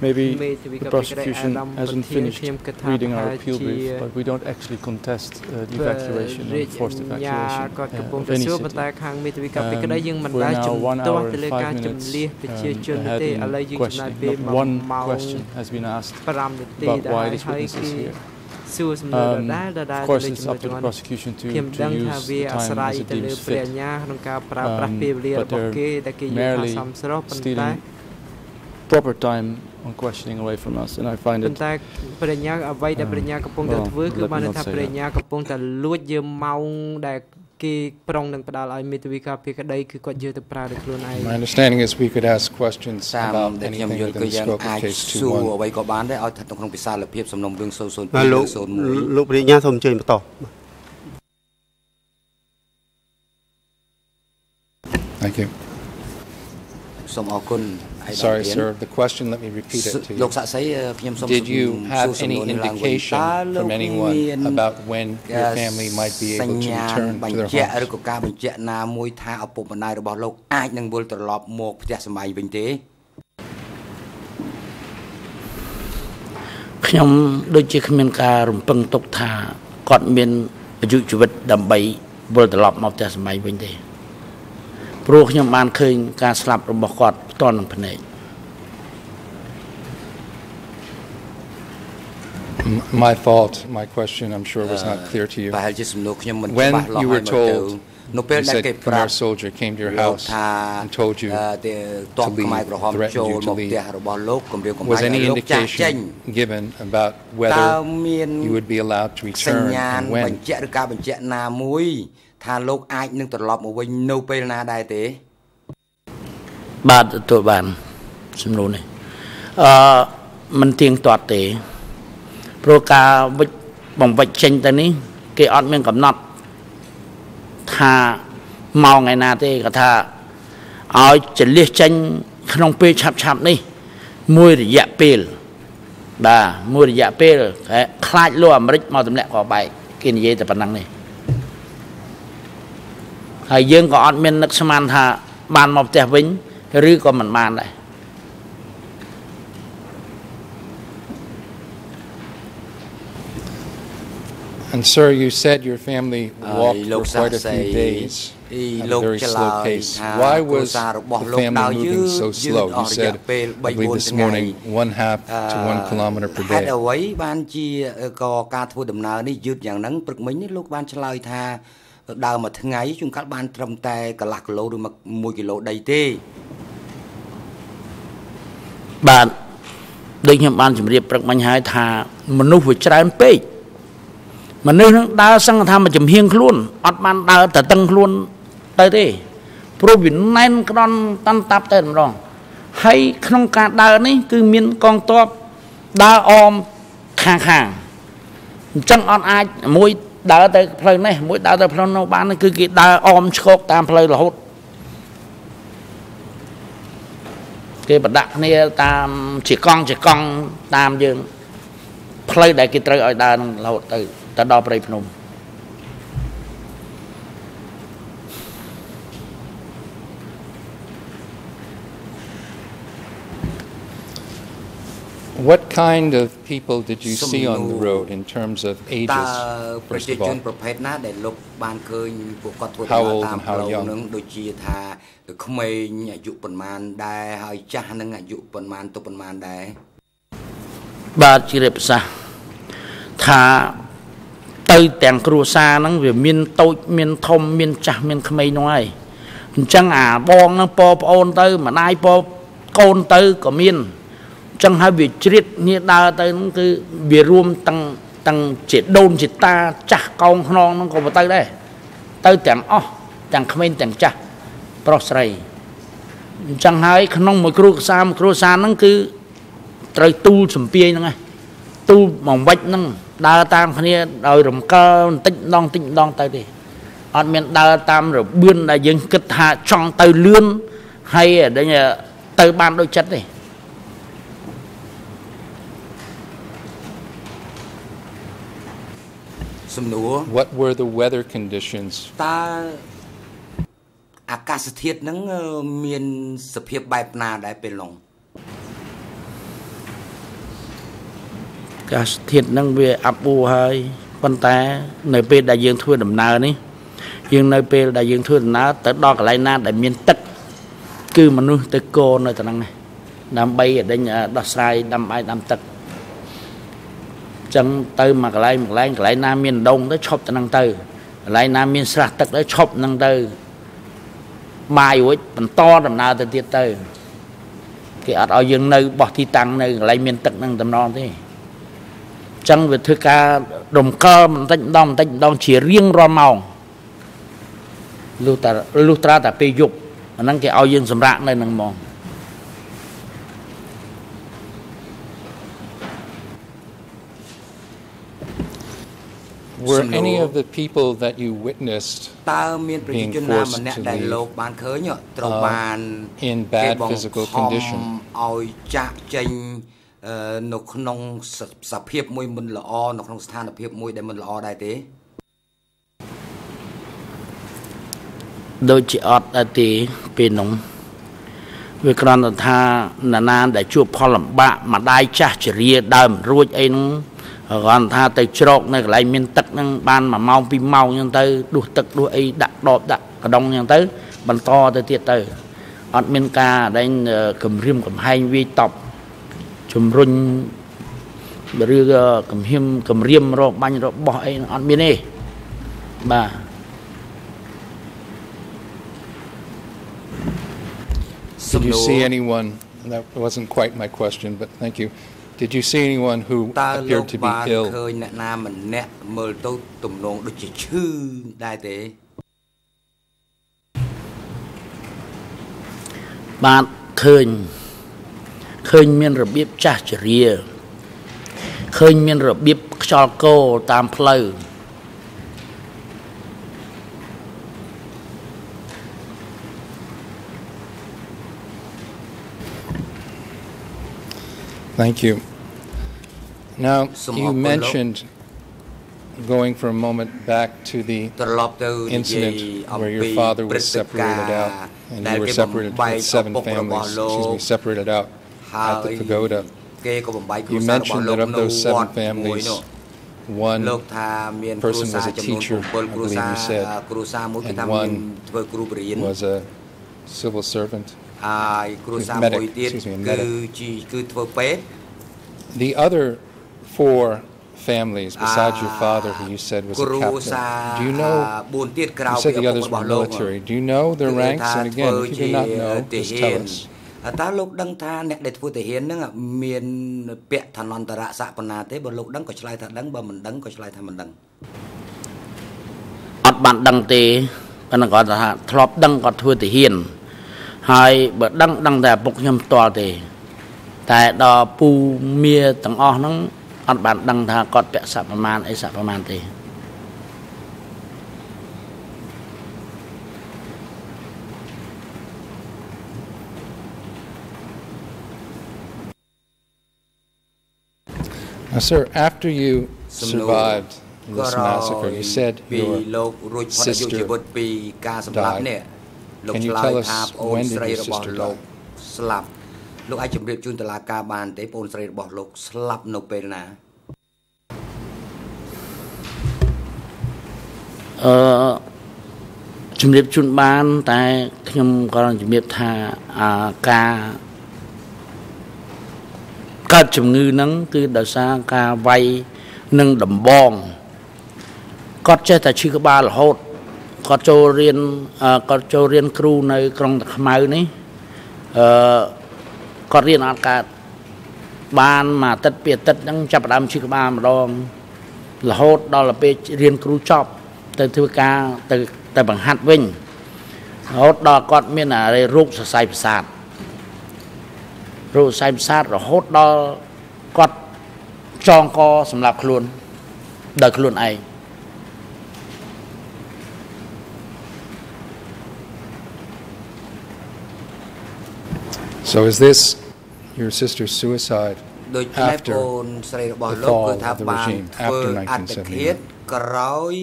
maybe the prosecution hasn't finished reading our appeal brief, but we don't actually contest uh, the evacuation uh, um, and forced evacuation uh, of any city. Um, we're now one hour and five minutes um, ahead in questioning. Not one question has been asked about why this witness is here. សួរសំណួរដដែលដដែលទៅលើចំណុចខ្ញុំដឹងថាវាអាស្រ័យទៅលើព្រះអញ្ញាក្នុងការប្រើប្រាស់ពេលវេលារបស់គេដែលគេយល់ថាសមស្របប៉ុន្តែ proper time on questioning away from us and I find it ប៉ុន្តែព្រះញ្ញាអ្វីដែលព្រះញ្ញាកំពុងតែធ្វើគឺបានថាព្រះញ្ញាកំពុងតែលួចយើងម៉ោងដែល គេប្រុងនឹងផ្ដាល់ឲ្យមេធាវីការពារក្តីគឺគាត់យកទៅប្រើដោយខ្លួនឯង My understanding is we could ask questions about ដែលខ្ញុំយល់គឺយើងអាចសួរអ្វីក៏បានដែរឲ្យស្ថិតក្នុងពិសាលភាពសំណុំរឿង002 001លោកព្រះញ្ញាសូមអញ្ជើញបន្ត Thank you សូមអរគុណ Sorry, sir. The question, let me repeat it to you. Did you have any indication from anyone about when your family might be able to return to their homes? ឬក៏ការបញ្ជាក់ណាមួយថាឪពុកម្ដាយរបស់លោកអាចនឹងវិលត្រឡប់មកផ្ទះសម្បែងវិញទេខ្ញុំដូចជាគ្មានការរំពឹងទុកថាគាត់មានអាយុជីវិតដើម្បីវិលត្រឡប់មកផ្ទះសម្បែងវិញទេ ព្រោះខ្ញុំបានឃើញការស្លាប់របស់គាត់ផ្ទាល់នឹងភ្នែក My fault my question I'm sure was not clear to you ប្រហែលជាសំណួរខ្ញុំមិនច្បាស់លាស់ហើយមកទៅនៅពេលដែលគេប្រាប់ soldier came to your house and told you តបខ្មែរក្រហមចូលមកផ្ទះរបស់លោកគម្រាមកំហែងឲ្យលោកចាស់ចេញ given about whether you would be allowed to return and when បញ្ជាក់ឬការបញ្ជាក់ណាមួយថាលោកអាចនឹងត្រឡប់មកវិញនៅពេលណាដែរទេ បាទទទួលបានសំណួរនេះអឺមិនទៀងទាត់ទេព្រោះការវិច្ចបំវិច្ចចេញទៅនេះ គេអត់មានកំណត់ថាមកថ្ងៃណាទេគាត់ថាឲ្យចលះចេញ ក្នុងពេលឆាប់ឆាប់នេះ មួយរយៈពេលបាទមួយរយៈពេលខ្លាចលោកអាមេរិកមកទម្លាក់ក៏បែកគេនិយាយតែប៉ុណ្្នឹងនេះ ហើយយើងក៏អត់មាននឹកស្មានថាបានមកផ្ទះវិញឬក៏មិនបានដែរ And sir, you said your family walked for quite a few days at a very slow pace. Why was the family moving so slow? You said, I believe this morning, one half to one kilometer per day. អ្វីបានជាក៏ការធ្វើដំណើរនេះយឺតយ៉ាងហ្នឹងព្រឹកមិញនេះលោកបានឆ្លើយថា ដើរមួយថ្ងៃជួនកាលបានត្រឹមតែកន្លះគីឡូឬ1គីឡូដីទេបាទដូចខ្ញុំបានជម្រាបព្រឹកមិញហើយថាមនុស្សវាច្រើនពេកមនុស្សនឹងដើរសឹងថាមកចំហៀងខ្លួនអត់បានដើរតតឹងខ្លួនទៅទេព្រោះវាណែនក្តន់តាន់តាប់ទៅម្ដងហើយក្នុងការដើរនេះគឺមានកងទ័ពដើរអមខាងខាងអញ្ចឹងអត់អាចមួយ ដើរទៅផ្លូវនេះមួយដើរទៅផ្លូវនោះបានគឺគេដើរអមឆ្កោកតាមផ្លូវរហូតគេបដាក់គ្នាតាមជាកង់ជាកង់តាមយើងផ្លូវដែលគេត្រូវឲ្យដើរនឹងរហូតទៅទៅដល់ព្រៃភ្នំ What kind of people did you see on the road in terms of ages first of all ប្រភេទណាដែលលោកបានឃើញពួកគាត់ធ្វើដំណើរតាមផ្លូវនឹងដូចជាថាក្មេងអាយុប៉ុន្មានដែរហើយចាស់នឹងអាយុប៉ុន្មានទៅប៉ុន្មានដែរបាទជារៀបសាថាទៅទាំងគ្រួសារហ្នឹងវាមានតូចមានធំមានចាស់មានក្មេងនោះហើយអញ្ចឹងអាបងហ្នឹងពប្អូនទៅម្ដាយពកូនទៅក៏មានអញ្ចឹងហើយវាជ្រៀតគ្នាដើរទៅហ្នឹងគឺវារួមទាំងទាំងជាដូនជាតាចាស់កោងខ្នងហ្នឹងក៏ទៅដែរទៅទាំងអស់ទាំងក្មេងទាំងចាស់ប្រុសស្រីអញ្ចឹងហើយក្នុងមួយគ្រួសារមួយគ្រួសារហ្នឹងគឺត្រូវទូលសំពាយហ្នឹងឯងទូលមកវិចហ្នឹងដើរតាមគ្នាដោយរំកិលបន្តិចម្ដងបន្តិចម្ដងទៅទេអត់មានដើរតាមរបឿនដែលយើងគិតថាចង់ទៅលឿនហើយដែលទៅបានដូចចិត្តទេ សំណួរ What were the weather conditions តើអាកាសធាតុហ្នឹងមានសភាពបែបណាដែរពេលនោះកាសធាតុហ្នឹងវាអាប់អួរហើយប៉ុន្តែនៅពេលដែលយើងធ្វើដំណើរនេះយើងនៅពេលដែលយើងធ្វើដំណើរទៅដល់កន្លែងណាដែលមានទឹកគឺមនុស្សទៅកោនៅត្រង់ហ្នឹងដើម្បីដេញដោះស្រាយដាំបាយដាំទឹក ចឹងទៅមកកន្លែងមកកន្លែងកន្លែងណាមានដងទៅឈប់ទៅហ្នឹងទៅកន្លែងណាមានស្រះទឹកទៅឈប់ហ្នឹងទៅបាយរួចបន្តដំណើរទៅទៀតទៅគេអត់ឲ្យយើងនៅបោះទីតាំងនៅកន្លែងមានទឹកហ្នឹងតំណងទេចឹងវាធ្វើការរំកិលបន្តិចម្ដងបន្តិចម្ដងជារៀងរាល់ម៉ោងលុះតាលុះត្រាតែពេលយប់អាហ្នឹងគេឲ្យយើងសម្រាកនៅនឹងហ្មង Were any of the people that you witnessed តើមានប្រជាជនណាម្នាក់ដែលលោកបានឃើញត្រូវបាន in bad physical condition ឲ្យចាក់ចេញនៅក្នុងសភាពមួយមិនល្អនៅក្នុងស្ថានភាពមួយដែលមិនល្អដែរទេដូចជាអត់ដែរទេពេលនោះវាគ្រាន់តែថាណានាដែលជួបផលលំបាកម្ដាយចាស់ជរាដើមរួចអីហ្នឹង គ្រាន់ថាទៅជ្រកនៅកន្លែងមានទឹកហ្នឹងបាន1ម៉ោង2ម៉ោងអញ្ចឹងទៅដួសទឹកដួសអីដាក់ដបដាក់កដុងអញ្ចឹងទៅ បន្តទៅទៀតទៅអត់មានការដែលគម្រាមកំហែងវាយតប់ជំរុញឬកំហៀមគម្រាមរកបាញ់របស់អីអត់មានទេបាទ Did you see anyone that wasn't quite my question but thank you Did you see anyone who appeared to be ill ឃើញអ្នកណាម្នាក់មើលទៅទំនងដូចជាឈឺដែរទេបាទឃើញឃើញមានរបៀបចាស់ចរាឃើញមានរបៀបខ្យល់កោតាមផ្លូវ Thank you. Now, you mentioned going for a moment back to the incident where your father was separated out and you were separated with seven families, excuse me, separated out at the pagoda. You mentioned that of those seven families, one person was a teacher, I believe you said, and one was a civil servant. Medic, excuse me, medic. The other four families besides your father, who you said was a captain. Do you know? You said the others were military. Do you know their ranks? And again, if you do not know, just tell us. តើលោកដឹងថាអ្នកដែលធ្វើទាហានហ្នឹងមានពាក់ឋានន្តរស័ក្តិប៉ុណ្ណាទេបើលោកដឹងក៏ឆ្លើយថាដឹងបើមិនដឹងក៏ឆ្លើយថាមិនដឹងអត់បានដឹងទេប៉ុន្តែគាត់ថាធ្លាប់ដឹងគាត់ធ្វើទាហាន ហើយបើដឹងដឹងតែឪពុកខ្ញុំផ្ទាល់ទេ តែដល់ពូមាទាំងអស់ហ្នឹងអត់បានដឹងថាគាត់ពាក់ស័ក្តិប្រមាណអីស័ក្តិប្រមាណទេអ sir after you survived this massacre you said your លោក លាប់នេះលោកឆ្លើយថាប្អូនស្រីរបស់លោកស្លាប់លោកអាចជម្រាបជូនតុលាការបានទេប្អូនស្រីរបស់លោកស្លាប់នៅពេលណាអឺជំរាបជូនបាន តែខ្ញុំក៏ជំរាបថាអាការកើតជំងឺហ្នឹងគឺដោយសារការវាយនឹងដំបងគាត់ចេះតែឈឺក្បាលរហូត គាត់ចូលរៀនគាត់ចូលរៀនគ្រូនៅ ក្រុងតាខ្មៅនេះអឺគាត់រៀនអត់កើតបានមួយអាទិត្យពីរអាទិត្យហ្នឹងចាប់ផ្ដើមឈឺក្បាលម្ដងរហូតដល់ពេលរៀនគ្រូចប់ ទៅធ្វើការទៅទៅបង្ហាត់វិញរហូតដល់គាត់មានរោគសរសៃប្រសាទរោគសរសៃប្រសាទរហូតដល់គាត់ចងកសម្រាប់ខ្លួនដោយខ្លួនឯង So is this your sister's suicide ដូច្នេះបងស្រីរបស់លោកគឺថាបានធ្វើអត្តឃាតក្រោយ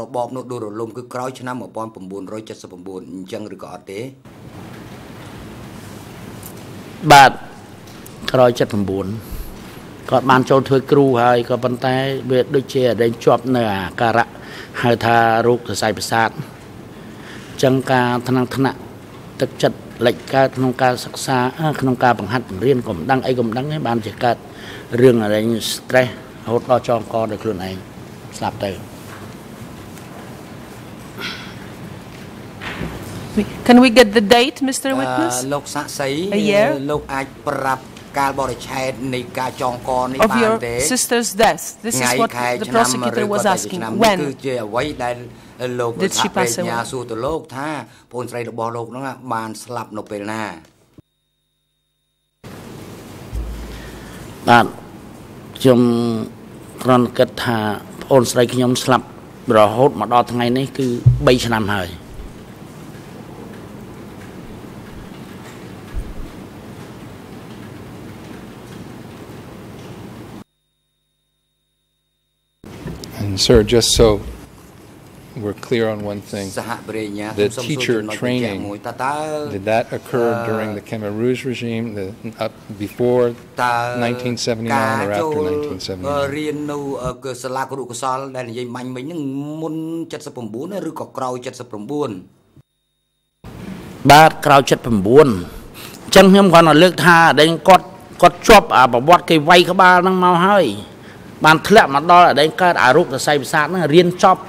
របបនោះដួលរលំគឺក្រោយឆ្នាំ1979អញ្ចឹងឬក៏អត់ទេបាទក្រោយ79គាត់បានចូលធ្វើគ្រូហើយក៏ប៉ុន្តែវាដូចជាអដែងជាប់នៅអាការៈហៅថារោគសរសៃប្រសាទអញ្ចឹងការថ្នាំងថ្នាក់ទឹកចិត្ត លិចកើតក្នុងការសិក្សាក្នុងការបង្ហាត់បង្រៀនក៏មិនដឹងអីក៏មិនដឹងទេបានជាកើតរឿងអី stress រហូតដល់ចងកដោយខ្លួនឯងស្លាប់ទៅ Can we get the date Mr Witness លោកសាក់សីលោកអាចប្រាប់កាលបរិច្ឆេទនៃការចងកនេះបានទេ Of your sister's death This is what the prosecutor was asking when គឺជាអ្វីដែល លោកថាបញ្ញាសួរទៅលោកថាប្អូនស្រីរបស់លោកហ្នឹងបានស្លាប់នៅពេលណាបាទខ្ញុំគ្រាន់គិតថាប្អូនស្រីខ្ញុំស្លាប់រហូតមកដល់ថ្ងៃនេះគឺ3ឆ្នាំហើយ And sir, just so we're clear on one thing, the teacher training, did that occur during the Khmer Rouge regime, the, uh, before 1979 or after 1979? រៀននៅសាលាគរុកសលដែលនិយាយមាញ់មិញហ្នឹងមុន79ឬក៏ក្រោយ79បាទក្រោយ79អញ្ចឹងខ្ញុំគាត់លើកថាដែលគាត់គាត់ជាប់អាប្រវត្តិគេវាយក្បាលហ្នឹងមកហើយបានធ្លាក់មកដល់អដែងកើតអារូបសរសៃប្រសាទហ្នឹងរៀនចប់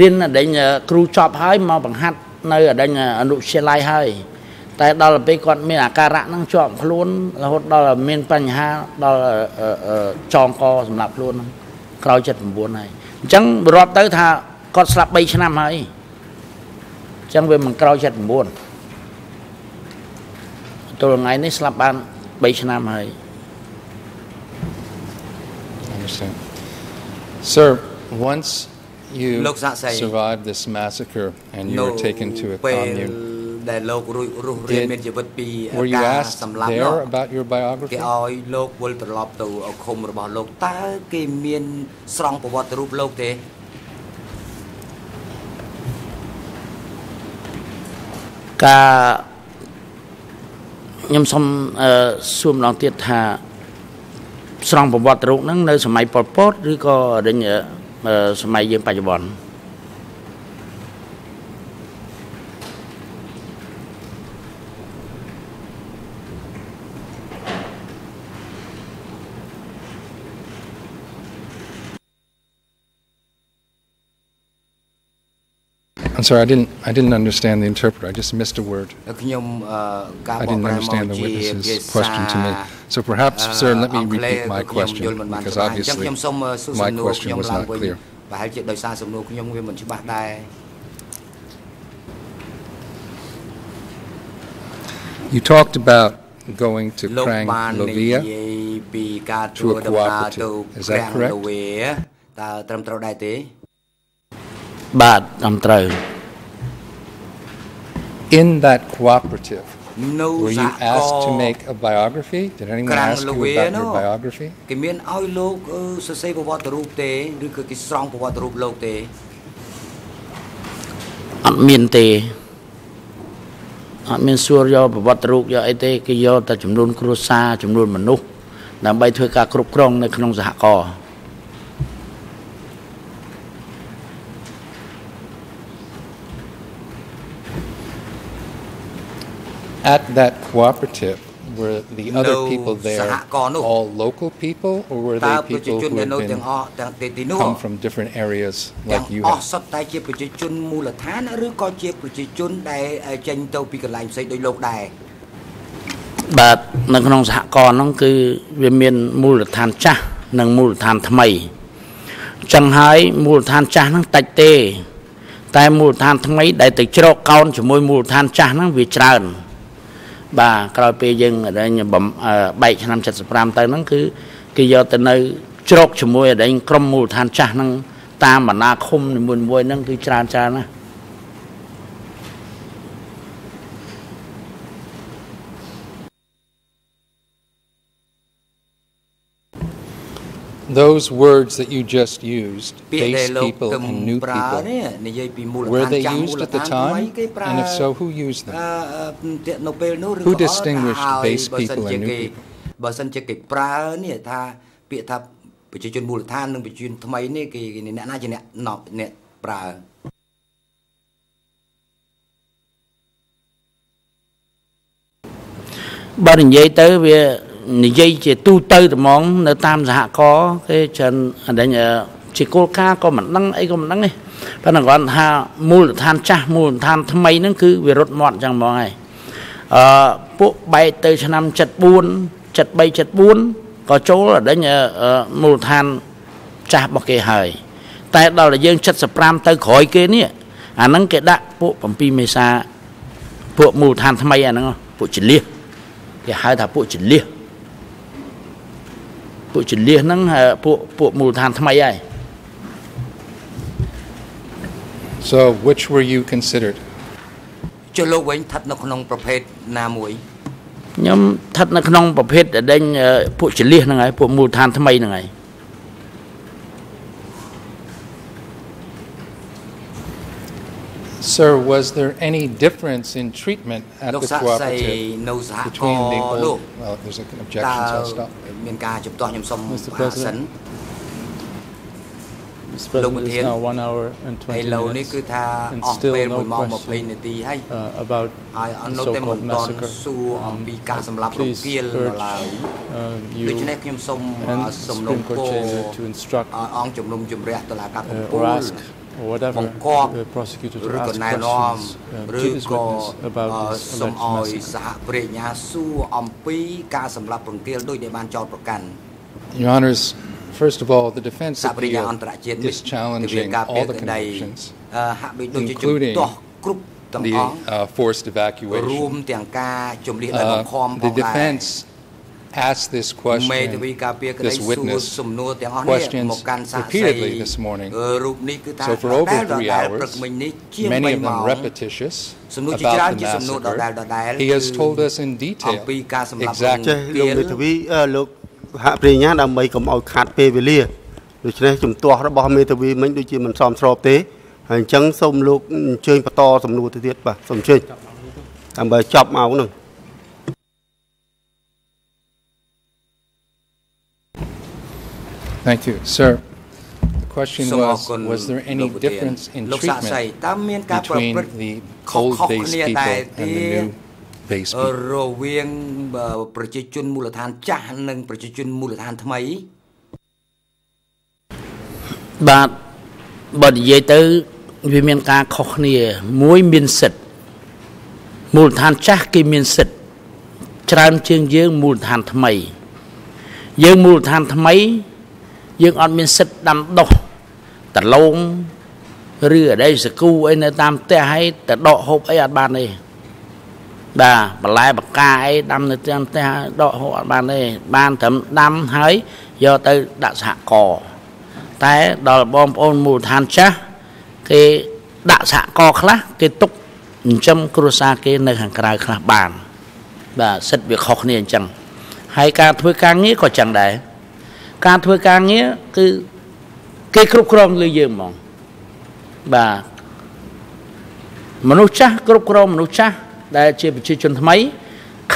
រៀនអដែងគ្រូចប់ហើយមកបង្ហាត់នៅអដែងអនុវិទ្យាល័យហើយតែដល់ពេលគាត់មានអាការៈហ្នឹងជាប់ខ្លួនរហូតដល់មានបញ្ហាដល់ចងកសម្រាប់ខ្លួនហ្នឹងក្រោយ79ហើយអញ្ចឹងរាប់ទៅថាគាត់ស្លាប់3ឆ្នាំហើយអញ្ចឹងវាមិនក្រោយ79ទល់ថ្ងៃនេះស្លាប់បាន3ឆ្នាំហើយ understand. Sir, once you survived this massacre and you were taken to a commune, ដែលលោករស់រស់រៀនមានជីវិតពីការសម្លាប់នោះគេឲ្យលោកវិលត្រឡប់ទៅឃុំរបស់លោកតើគេមានស្រង់ប្រវត្តិរូបលោកទេ ការខ្ញុំសូមសួរម្ដងទៀតថាស្រង់ប្រវត្តិរូបហ្នឹងនៅសម័យប៉ុលពតឬក៏រញ សម័យយើងបច្ចុប្បន្ន I'm sorry, I didn't, I didn't understand the interpreter. I just missed a word. I didn't understand the witness's question to me. So perhaps, sir, let me repeat my question, because obviously my question was not clear. You talked about going to Krang Lovia to a cooperative. Is that correct? បាទត្រឹមត្រូវ In that cooperative were you asked to make a biography Did anyone ask you about your biography គេមានឲ្យលោកសរសេរប្រវត្តិរូបទេឬក៏គេស្រង់ប្រវត្តិរូបលោកទេអត់មានទេអត់មានសួរយកប្រវត្តិរូបយកអីទេគេយកតែចំនួនគ្រួសារចំនួនមនុស្សដើម្បីធ្វើការគ្រប់គ្រងនៅក្នុងសហគមន៍ at that cooperative, were the other people there all local people, or were they people who had been come from different areas like you have? សុទ្ធតែជាប្រជាជនមូលដ្ឋានឬក៏ជាប្រជាជនដែលចេញទៅពីកន្លែងផ្សេងដូចលោកដែរបាទនៅក្នុងសហគមន៍ហ្នឹងគឺវាមានមូលដ្ឋានចាស់និងមូលដ្ឋានថ្មីចឹងហើយមូលដ្ឋានចាស់ហ្នឹងតិចទេ តែមូលដ្ឋានថ្មីដែលទៅជ្រកកោនជាមួយមូលដ្ឋានចាស់ហ្នឹងវាច្រើន បាទក្រោយពេលយើងបែកឆ្នាំ75ទៅហ្នឹងគឺគេយកទៅនៅជ្រកជាមួយអដែងក្រុមមូលដ្ឋានចាស់ហ្នឹងតាមបណ្ដាឃុំនីមួយៗហ្នឹងគឺច្រើនច្រើនណាស់ those words that you just used, base people and new people, were they used at the time? And if so, who used them? Who distinguished base people and new people? បើសិនជាគេប្រើនេះថាពាក្យថាប្រជាជនមូលដ្ឋាននិងប្រជាជនថ្មីនេះគេអ្នកណាជាអ្នកអ្នកប្រើបើនិយាយទៅវា និយាយជាទូទៅត្មងនៅតាមសហគមន៍គេច្រើនអដេញជាគោលការណ៍ក៏មិនដឹងអីក៏មិនដឹងទេប៉ុន្តែគាត់ថាមូលដ្ឋានចាស់មូលដ្ឋានថ្មីហ្នឹងគឺវារត់មាត់ចឹងហ្មងហើយអឺពួកបែកទៅឆ្នាំ74 73 74ក៏ចូលអដេញមូលដ្ឋានចាស់របស់គេហើយតែដល់តែយើង75ទៅក្រោយគេនេះអាហ្នឹងគេដាក់ពួក7មេសាពួកមូលដ្ឋានថ្មីអាហ្នឹងពួកចលៀសគេហៅថាពួកចលៀស ពួកចលៀសហ្នឹងពួកពួកមូលដ្ឋានថ្មីហើយ So which were you considered ចុះលោកវិញស្ថិតនៅក្នុងប្រភេទណាមួយខ្ញុំស្ថិតនៅក្នុងប្រភេទដែលពួកចលៀសហ្នឹងហើយពួកមូលដ្ឋានថ្មីហ្នឹងហើយ Sir, was there any difference in treatment at the cooperative between the old... Well, there's an objection, so I'll stop. Mr. President, Mr. President, it's now one hour and 20 minutes and still no question uh, about the so-called massacre. Um, please urge uh, you and Supreme Court Chamber to instruct uh, or ask or whatever the prosecutor to ask questions um, uh, to witness about this alleged Your Honors, first of all, the defense appeal is challenging all the convictions, including the uh, forced evacuation. Uh, the defense asked this question, this witness questions repeatedly this morning. So for over three hours, many of them repetitious about the massacre, he has told us in detail exactly ហាក់ព្រាញ្ញាដើម្បីកុំឲ្យខាត់ពេលវេលាដូច្នេះជំទាស់របស់មេធាវីមិញដូចជាមិនសមស្របទេហើយអញ្ចឹងសូមលោកអញ្ជើញបន្តសំណួរទៅទៀតបាទសូមអញ្ជើញដើម្បីចប់មកនឹ Thank you, sir. The question was, was there any difference in treatment between the old-based people and the new base people? រវាងប្រជាជនមូលដ្ឋានចាស់និងប្រជាជនមូលដ្ឋានថ្មីបាទបើនិយាយទៅវាមានការខុសគ្នា មួយមានសិទ្ធមូលដ្ឋានចាស់គេមានសិទ្ធច្រើនជាងយើងមូលដ្ឋានថ្មី យើងមូលដ្ឋានថ្មី យើងអត់មានសិទ្ធដាំដុះតឡងឬអីសកូអីនៅតាមផ្ទះឲ្យទៅដកហូបអីអត់បានទេបាទបន្លែបកាអីដាំនៅតាមផ្ទះដកហូបអត់បានទេបានត្រឹមដាំហើយយកទៅដាក់សហករណ៍តែដល់បងប្អូនមូលដ្ឋានចាស់គេដាក់សហករណ៍ខ្លះគេទុកចិញ្ចឹមគ្រួសារគេនៅខាងក្រៅខ្លះបានបាទសិទ្ធិវាខុសគ្នាអញ្ចឹងហើយការធ្វើការងារក៏ចឹងដែរ ការធ្វើការងារគឺគេគ្រប់គ្រងលើយើងហ្មងបាទមនុស្សចាស់គ្រប់គ្រងមនុស្សចាស់ដែលជាប្រជាជនថ្មី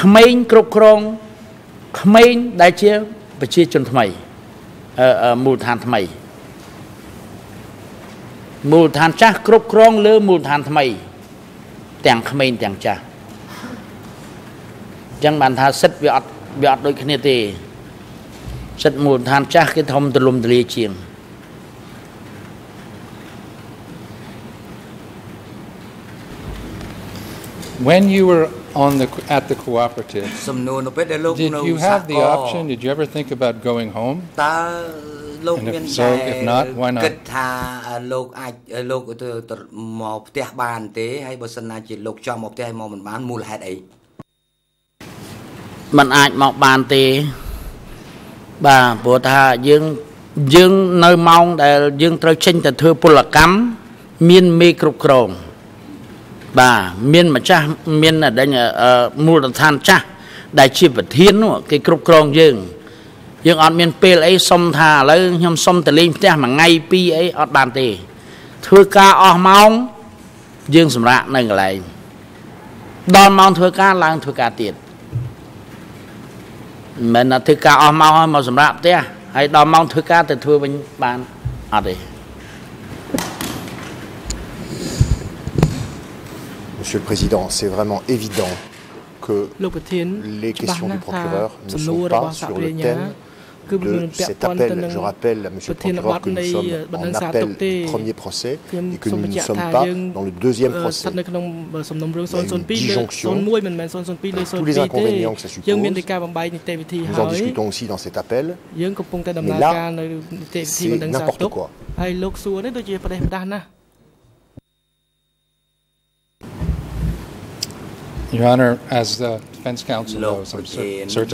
ក្មេងគ្រប់គ្រងក្មេងដែលជាប្រជាជនថ្មីអឺមូលដ្ឋានថ្មីមូលដ្ឋានចាស់គ្រប់គ្រងលើមូលដ្ឋានថ្មី ទាំងក្មេងទាំងចាស់អញ្ចឹងបានថាសិទ្ធវាអត់វាអត់ដូចគ្នាទេ សិទ្ធមូលដ្ឋានចាស់គេធំទលំទលាជាង When you were on the at the cooperative Did you have the option did you ever think about going home តើលោកមានតែ if not why not គិតថាលោកអាចលោកទៅមកផ្ទះបានទេហើយបើសិនណាជាលោកចង់មកផ្ទះមកមិនបានមូលហេតុអីมันអាចមកបានទេ បាទព្រោះថាយើងយើងនៅម៉ោងដែលយើងត្រូវចេញទៅធ្វើពលកម្មមានមេគ្រប់គ្រងបាទមានម្ចាស់មានដេញមូលដ្ឋានចាស់ដែលជាប្រធាននោះគេគ្រប់គ្រងយើងយើងអត់មានពេលអីសុំថាឥឡូវខ្ញុំសុំទៅលេងផ្ទះមួយថ្ងៃពីរអីអត់បានទេ ធ្វើការអស់ម៉ោងយើងសម្រាកនៅកន្លែងដល់ម៉ោងធ្វើការឡើងធ្វើការទៀត មិនមែនធ្វើការអស់ម៉ោងហើយមកសម្រាប់ផ្ទះហើយដល់ម៉ោងធ្វើការទៅធ្វើវិញបានអត់ទេ Monsieur le Président, c'est vraiment évident que les questions du procureur ne sont pas sur le thème de cet appel. Je rappelle à M. le procureur que nous sommes en appel du premier procès et que nous ne sommes pas dans le deuxième procès. Il y a une disjonction tous les inconvénients que ça suppose. Nous en discutons aussi dans cet appel. Mais là, c'est n'importe quoi. Your Honor, as the defense counsel knows, I'm cer- certain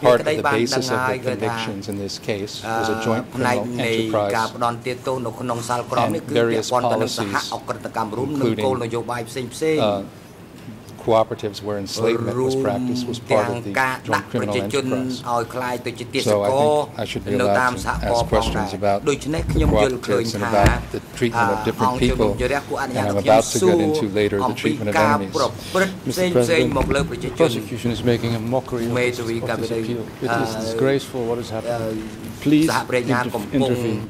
part of the basis of the convictions in this case was a joint criminal enterprise and various policies, including, uh, cooperatives where enslavement was practiced was part of the joint criminal enterprise. So I think I should be allowed to ask questions about cooperatives and about the treatment of different people, and I'm about to get into later the treatment of enemies. Mr. President, the prosecution is making a mockery of this, of this appeal. It is disgraceful what has happened. Please intervene.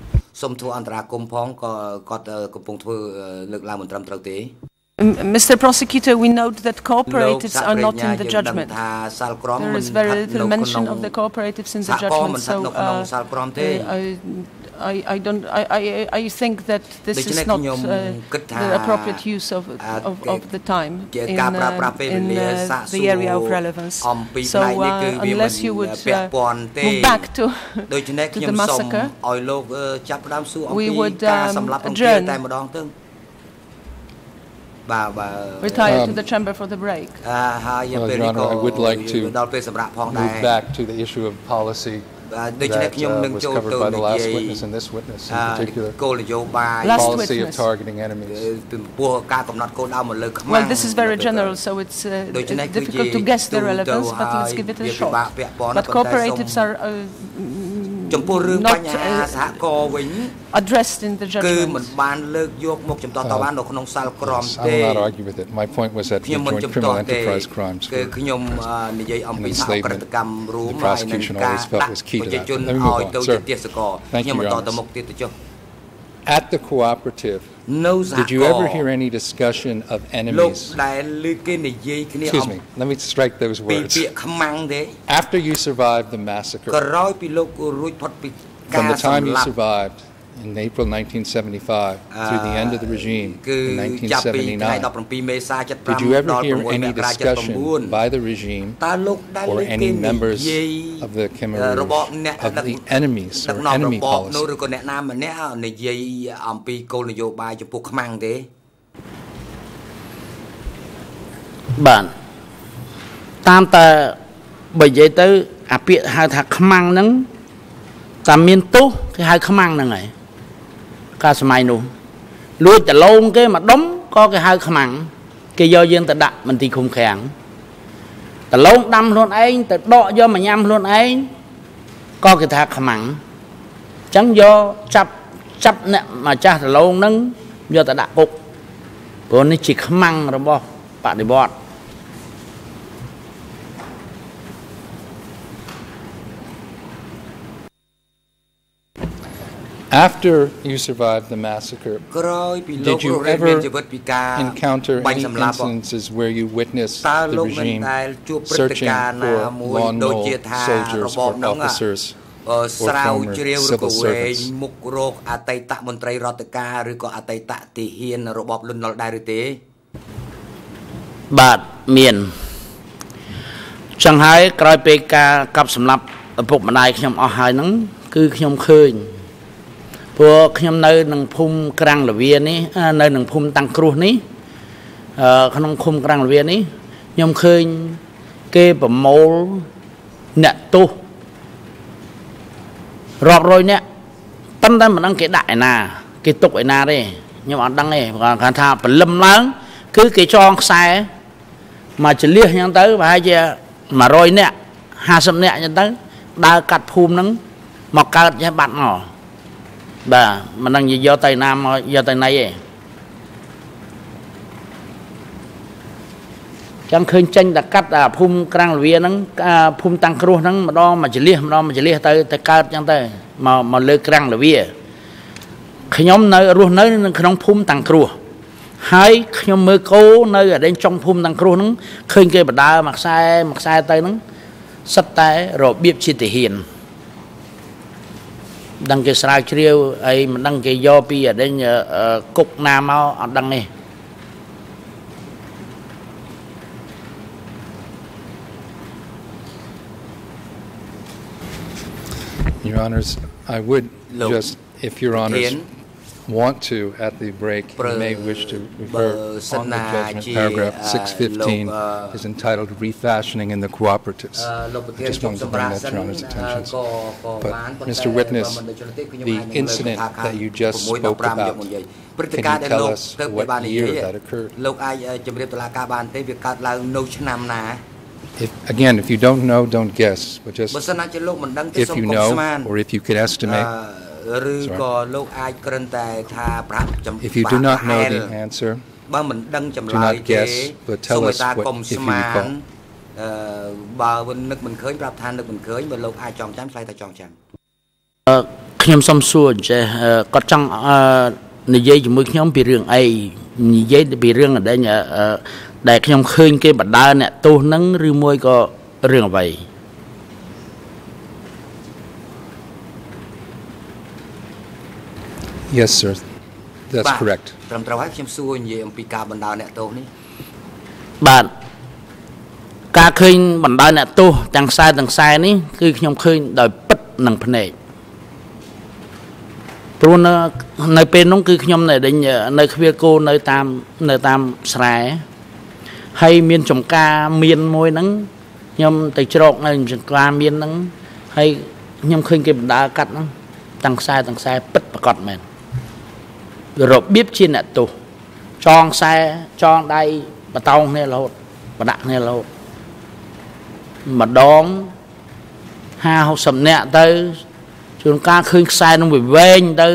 សូមធ្វើអន្តរាគមផងក៏គាត់កំពុងធ្វើលើកឡើងមិនត្រឹមត្រូវទេ Mr. Prosecutor, we note that cooperatives are not in the judgment. There is very little mention of the cooperatives in the judgment, so uh, I, I, I, don't. I, I, I think that this is not uh, the appropriate use of, of, of the time in, uh, in uh, the area of relevance. So uh, unless you would uh, move back to, to the massacre, we would um, adjourn បាទបាទ retire to the chamber for the break អឺហើយពេលនេះក៏ I would like to ដល់ពេលសម្រាប់ផងដែរ move back to the issue of policy ដូច្នេះខ្ញុំនឹងចូលទៅនិយាយ and this witness in particular គោលនយោបាយ policy of targeting enemies ពីពោះការកំណត់គោលដៅមកលើខ្មែរ Well this is very general so it's uh, difficult to guess the relevance but let's give it a shot but cooperatives are uh, ចំពោះរឿងបញ្ហាសហគមន៍វិញ addressed in the judgment គឺមិនបានលើកយកមកចំទាស់តបាននៅក្នុងសាលក្រមទេ I will not argue with it my point was that the joint criminal enterprise crimes គឺខ្ញុំនិយាយអំពីសហគ្រិតកម្មរួមហើយនឹងការដាក់ប្រជាជនឲ្យទៅជាទេសកលខ្ញុំបន្តទៅមុខទៀតទៅចុះ At the cooperative, did you ever hear any discussion of enemies? Excuse me, let me strike those words. After you survived the massacre, from the time you survived, in April 1975 through the end of the regime in 1979. Did you ever hear any discussion by the regime or any members of the Khmer Rouge of the enemies or enemy policy? ឬក៏អ្នកណាម្នាក់និយាយអំពីគោលនយោបាយចំពោះខ្មាំងទេបាទតាមតែបើនិយាយទៅអាពាក្យហៅថាខ្មាំងហ្នឹងតាមមានទោសគេហៅខ្មាំងហ្នឹងហើយ កាលសម័យនោះលួចដលងគេមកដុំក៏គេហៅខ្មាំងគេយកយើងទៅដាក់មន្ទីរឃុំឃាំងដលងដាំខ្លួនឯងទៅដកយកមកញ៉ាំខ្លួនឯងក៏គេថាខ្មាំងអញ្ចឹងយកចាប់ចាប់អ្នកម្ចាស់ដលងហ្នឹងយកទៅដាក់គុកព្រោះនេះជាខ្មាំងរបស់បដិវត្ត After you survived the massacre, did you ever encounter any instances where you witnessed the regime searching for lone wolf soldiers or officers ស្រាវជ្រាវឬក៏វែងមុខរកអតីតមន្ត្រីរដ្ឋការឬក៏អតីតទាហានរបបលន់នល់ដែរឬទេបាទមានចឹងហើយក្រោយពេលការកាប់សម្លាប់ឪពុកម្ដាយខ្ញុំអស់ហើយហ្នឹងគឺខ្ញុំឃើញ ព្រោះខ្ញុំនៅនឹងភូមិក្រាំងលវានេះនៅនឹងភូមិតាំងគ្រោះនេះក្នុងឃុំក្រាំងលវានេះខ្ញុំឃើញគេប្រមូលអ្នកទោសរាប់រយអ្នកប៉ុន្តែមិនដឹងគេដាក់ឯណា គេទុកឯណាទេខ្ញុំអត់ដឹងទេគាត់ថាព្រលឹមឡើង គឺគេចងខ្សែមកចលះអញ្ចឹងទៅប្រហែលជា100នាក់50នាក់អញ្ចឹងទៅដើរកាត់ភូមិហ្នឹងមកកើតចេះបាត់មក បាទមិនដឹងយកទៅណាមកយកទៅណីទេចាំឃើញចេញតែកាត់ភូមិក្រាំងលវាហ្នឹងភូមិតាំងគ្រោះហ្នឹងម្ដងមកចលះម្ដងមកចលះទៅទៅកើតចឹងទៅមកមកលើក្រាំងលវាខ្ញុំនៅរស់នៅនៅក្នុងភូមិតាំងគ្រោះហើយខ្ញុំមើលគោនៅអដេញចុងភូមិតាំងគ្រោះហ្នឹងឃើញគេបដើមកខ្សែមកខ្សែទៅហ្នឹងសិតតែរបៀបជាទាហាន ដឹងគេស្រាវជ្រាវអីមិនដឹងគេយកពីអដេញគុកណាមកអត់ដឹងទេ Your honors I would just if your honors want to at the break you may wish to refer on the judgment paragraph 615 is entitled refashioning in the cooperatives. I just wanted to bring that to your honor's attention. but Mr. Witness the incident that you just spoke about can you tell us what year that occurred? If, again, if you don't know, don't guess, but just if you know or if you could estimate. ឬក៏លោកអាចគ្រាន់តែថាប្រាប់ចំ If you do not know the answer បើមិនដឹងចម្លើយទេសូមតាកុំស្មានអឺបើនឹកមិនឃើញប្រាប់ថានឹកមិនឃើញបើលោកអាចចងចាំឆ្លើយថាចងចាំអឺខ្ញុំសុំសួរចេះគាត់ចង់អឺនិយាយជាមួយខ្ញុំពីរឿងអីនិយាយពីរឿងអដែងដែលខ្ញុំឃើញគេបដើអ្នកទោសហ្នឹងឬមួយក៏រឿងអ្វី Yes sir that's correct ត្រឹមត្រូវហើយខ្ញុំសួរនិយាយអំពីការបណ្ដាអ្នកទោសនេះបាទការឃើញបណ្ដាអ្នកទោសទាំងខ្សែទាំងខ្សែនេះគឺខ្ញុំឃើញដោយពិតនឹងភ្នែកព្រព្រោះនៅនៅពេលនោះគឺខ្ញុំនៅដេញនៅខ្វៀលគោនៅតាមនៅតាមស្រែហើយមានចំការមានមួយហ្នឹងខ្ញុំទៅច្រកនៅចំការមានហ្នឹងហើយខ្ញុំឃើញគេបណ្ដាកាត់ហ្នឹងតាំងខ្សែតាំងខ្សែពិតប្រកបមែន របៀបជាអ្នកទោសចងខ្សែចងដៃបតោងគ្នារហូតបដាក់គ្នារហូតម្ដង50 60នាក់ទៅជួនកាលឃើញខ្សែនឹងវាវែងទៅ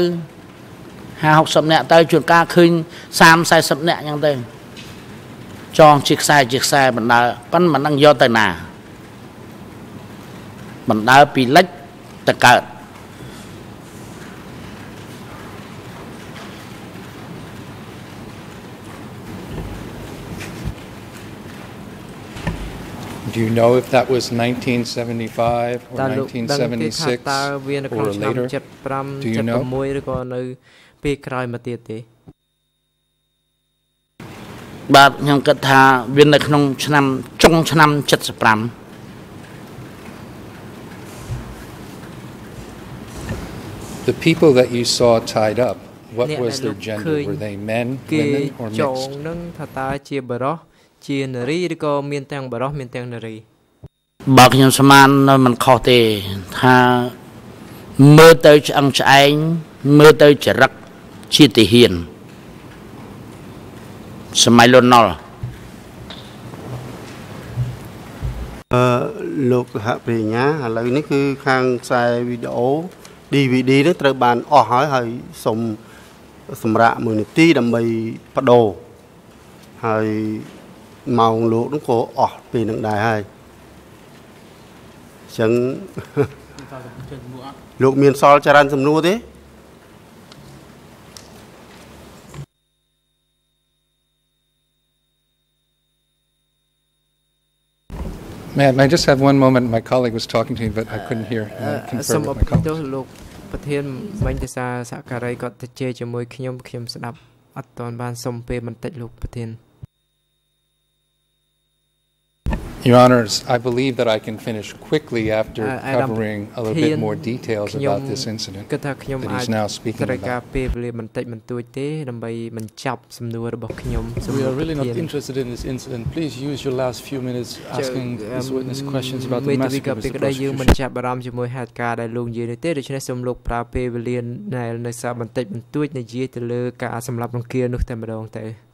50 60នាក់ទៅជួនកាលឃើញ30 40នាក់អញ្ចឹងទៅចងជាខ្សែជាខ្សែបណ្ដើប៉ុន្តែមិនដឹងយកទៅណាបណ្ដើពីលិចទៅកើត Do you know if that was 1975 or 1976 or later? Do you know? ឬក៏នៅពេលក្រោយមកទៀតទេបាទខ្ញុំគិតថាវានៅក្នុងឆ្នាំចុងឆ្នាំ75 The people that you saw tied up what was their gender were they men women or mixed ចងនឹងថាតើ ជាបរិសុទ្ធជានារីឬក៏មានទាំងបរិសុទ្ធមានទាំងនារីបើខ្ញុំស្មាននៅមិនខុសទេថាមើលទៅឆ្អឹងឆ្អែងមើលទៅចរិតជាទាហានសម័យលន់ណុលអឺលោកសហប្រញ្ញាឥឡូវនេះគឺខាងខ្សែវីដេអូ DVD នេះត្រូវបានអស់ហើយហើយសូមសម្រាប់មួយនាទីដើម្បីបដូរហើយ ម៉ោងលោកនោះក៏អស់ពេលនឹងដែរហើយអញ្ចឹងលោកមានសល់ចរន្តសំណួរទេ Man, I just have one moment. My colleague was talking to me, but I couldn't hear. Confirm with my colleague. លោកប្រធានបាញ់ទេសាសហការីគាត់ទៅជេរជាមួយខ្ញុំខ្ញុំស្ដាប់អត់ទាន់បានសុំពេលបន្តិចលោកប្រធាន Your Honors, I believe that I can finish quickly after covering a little bit more details about this incident that he's now speaking about. We are really not interested in this incident. Please use your last few minutes asking this witness questions about the massacre, Mr. Prosecution. មិនចាប់អារម្មណ៍ជាមួយហេតុការណ៍ដែលលោកនិយាយនេះទេដូច្នេះសូមលោកប្រើពេលវេលាដែលនៅសារបន្តិចបន្តួចនិយាយទៅលើការសម្លាប់រង្គាលនោះតែម្ដងទៅ។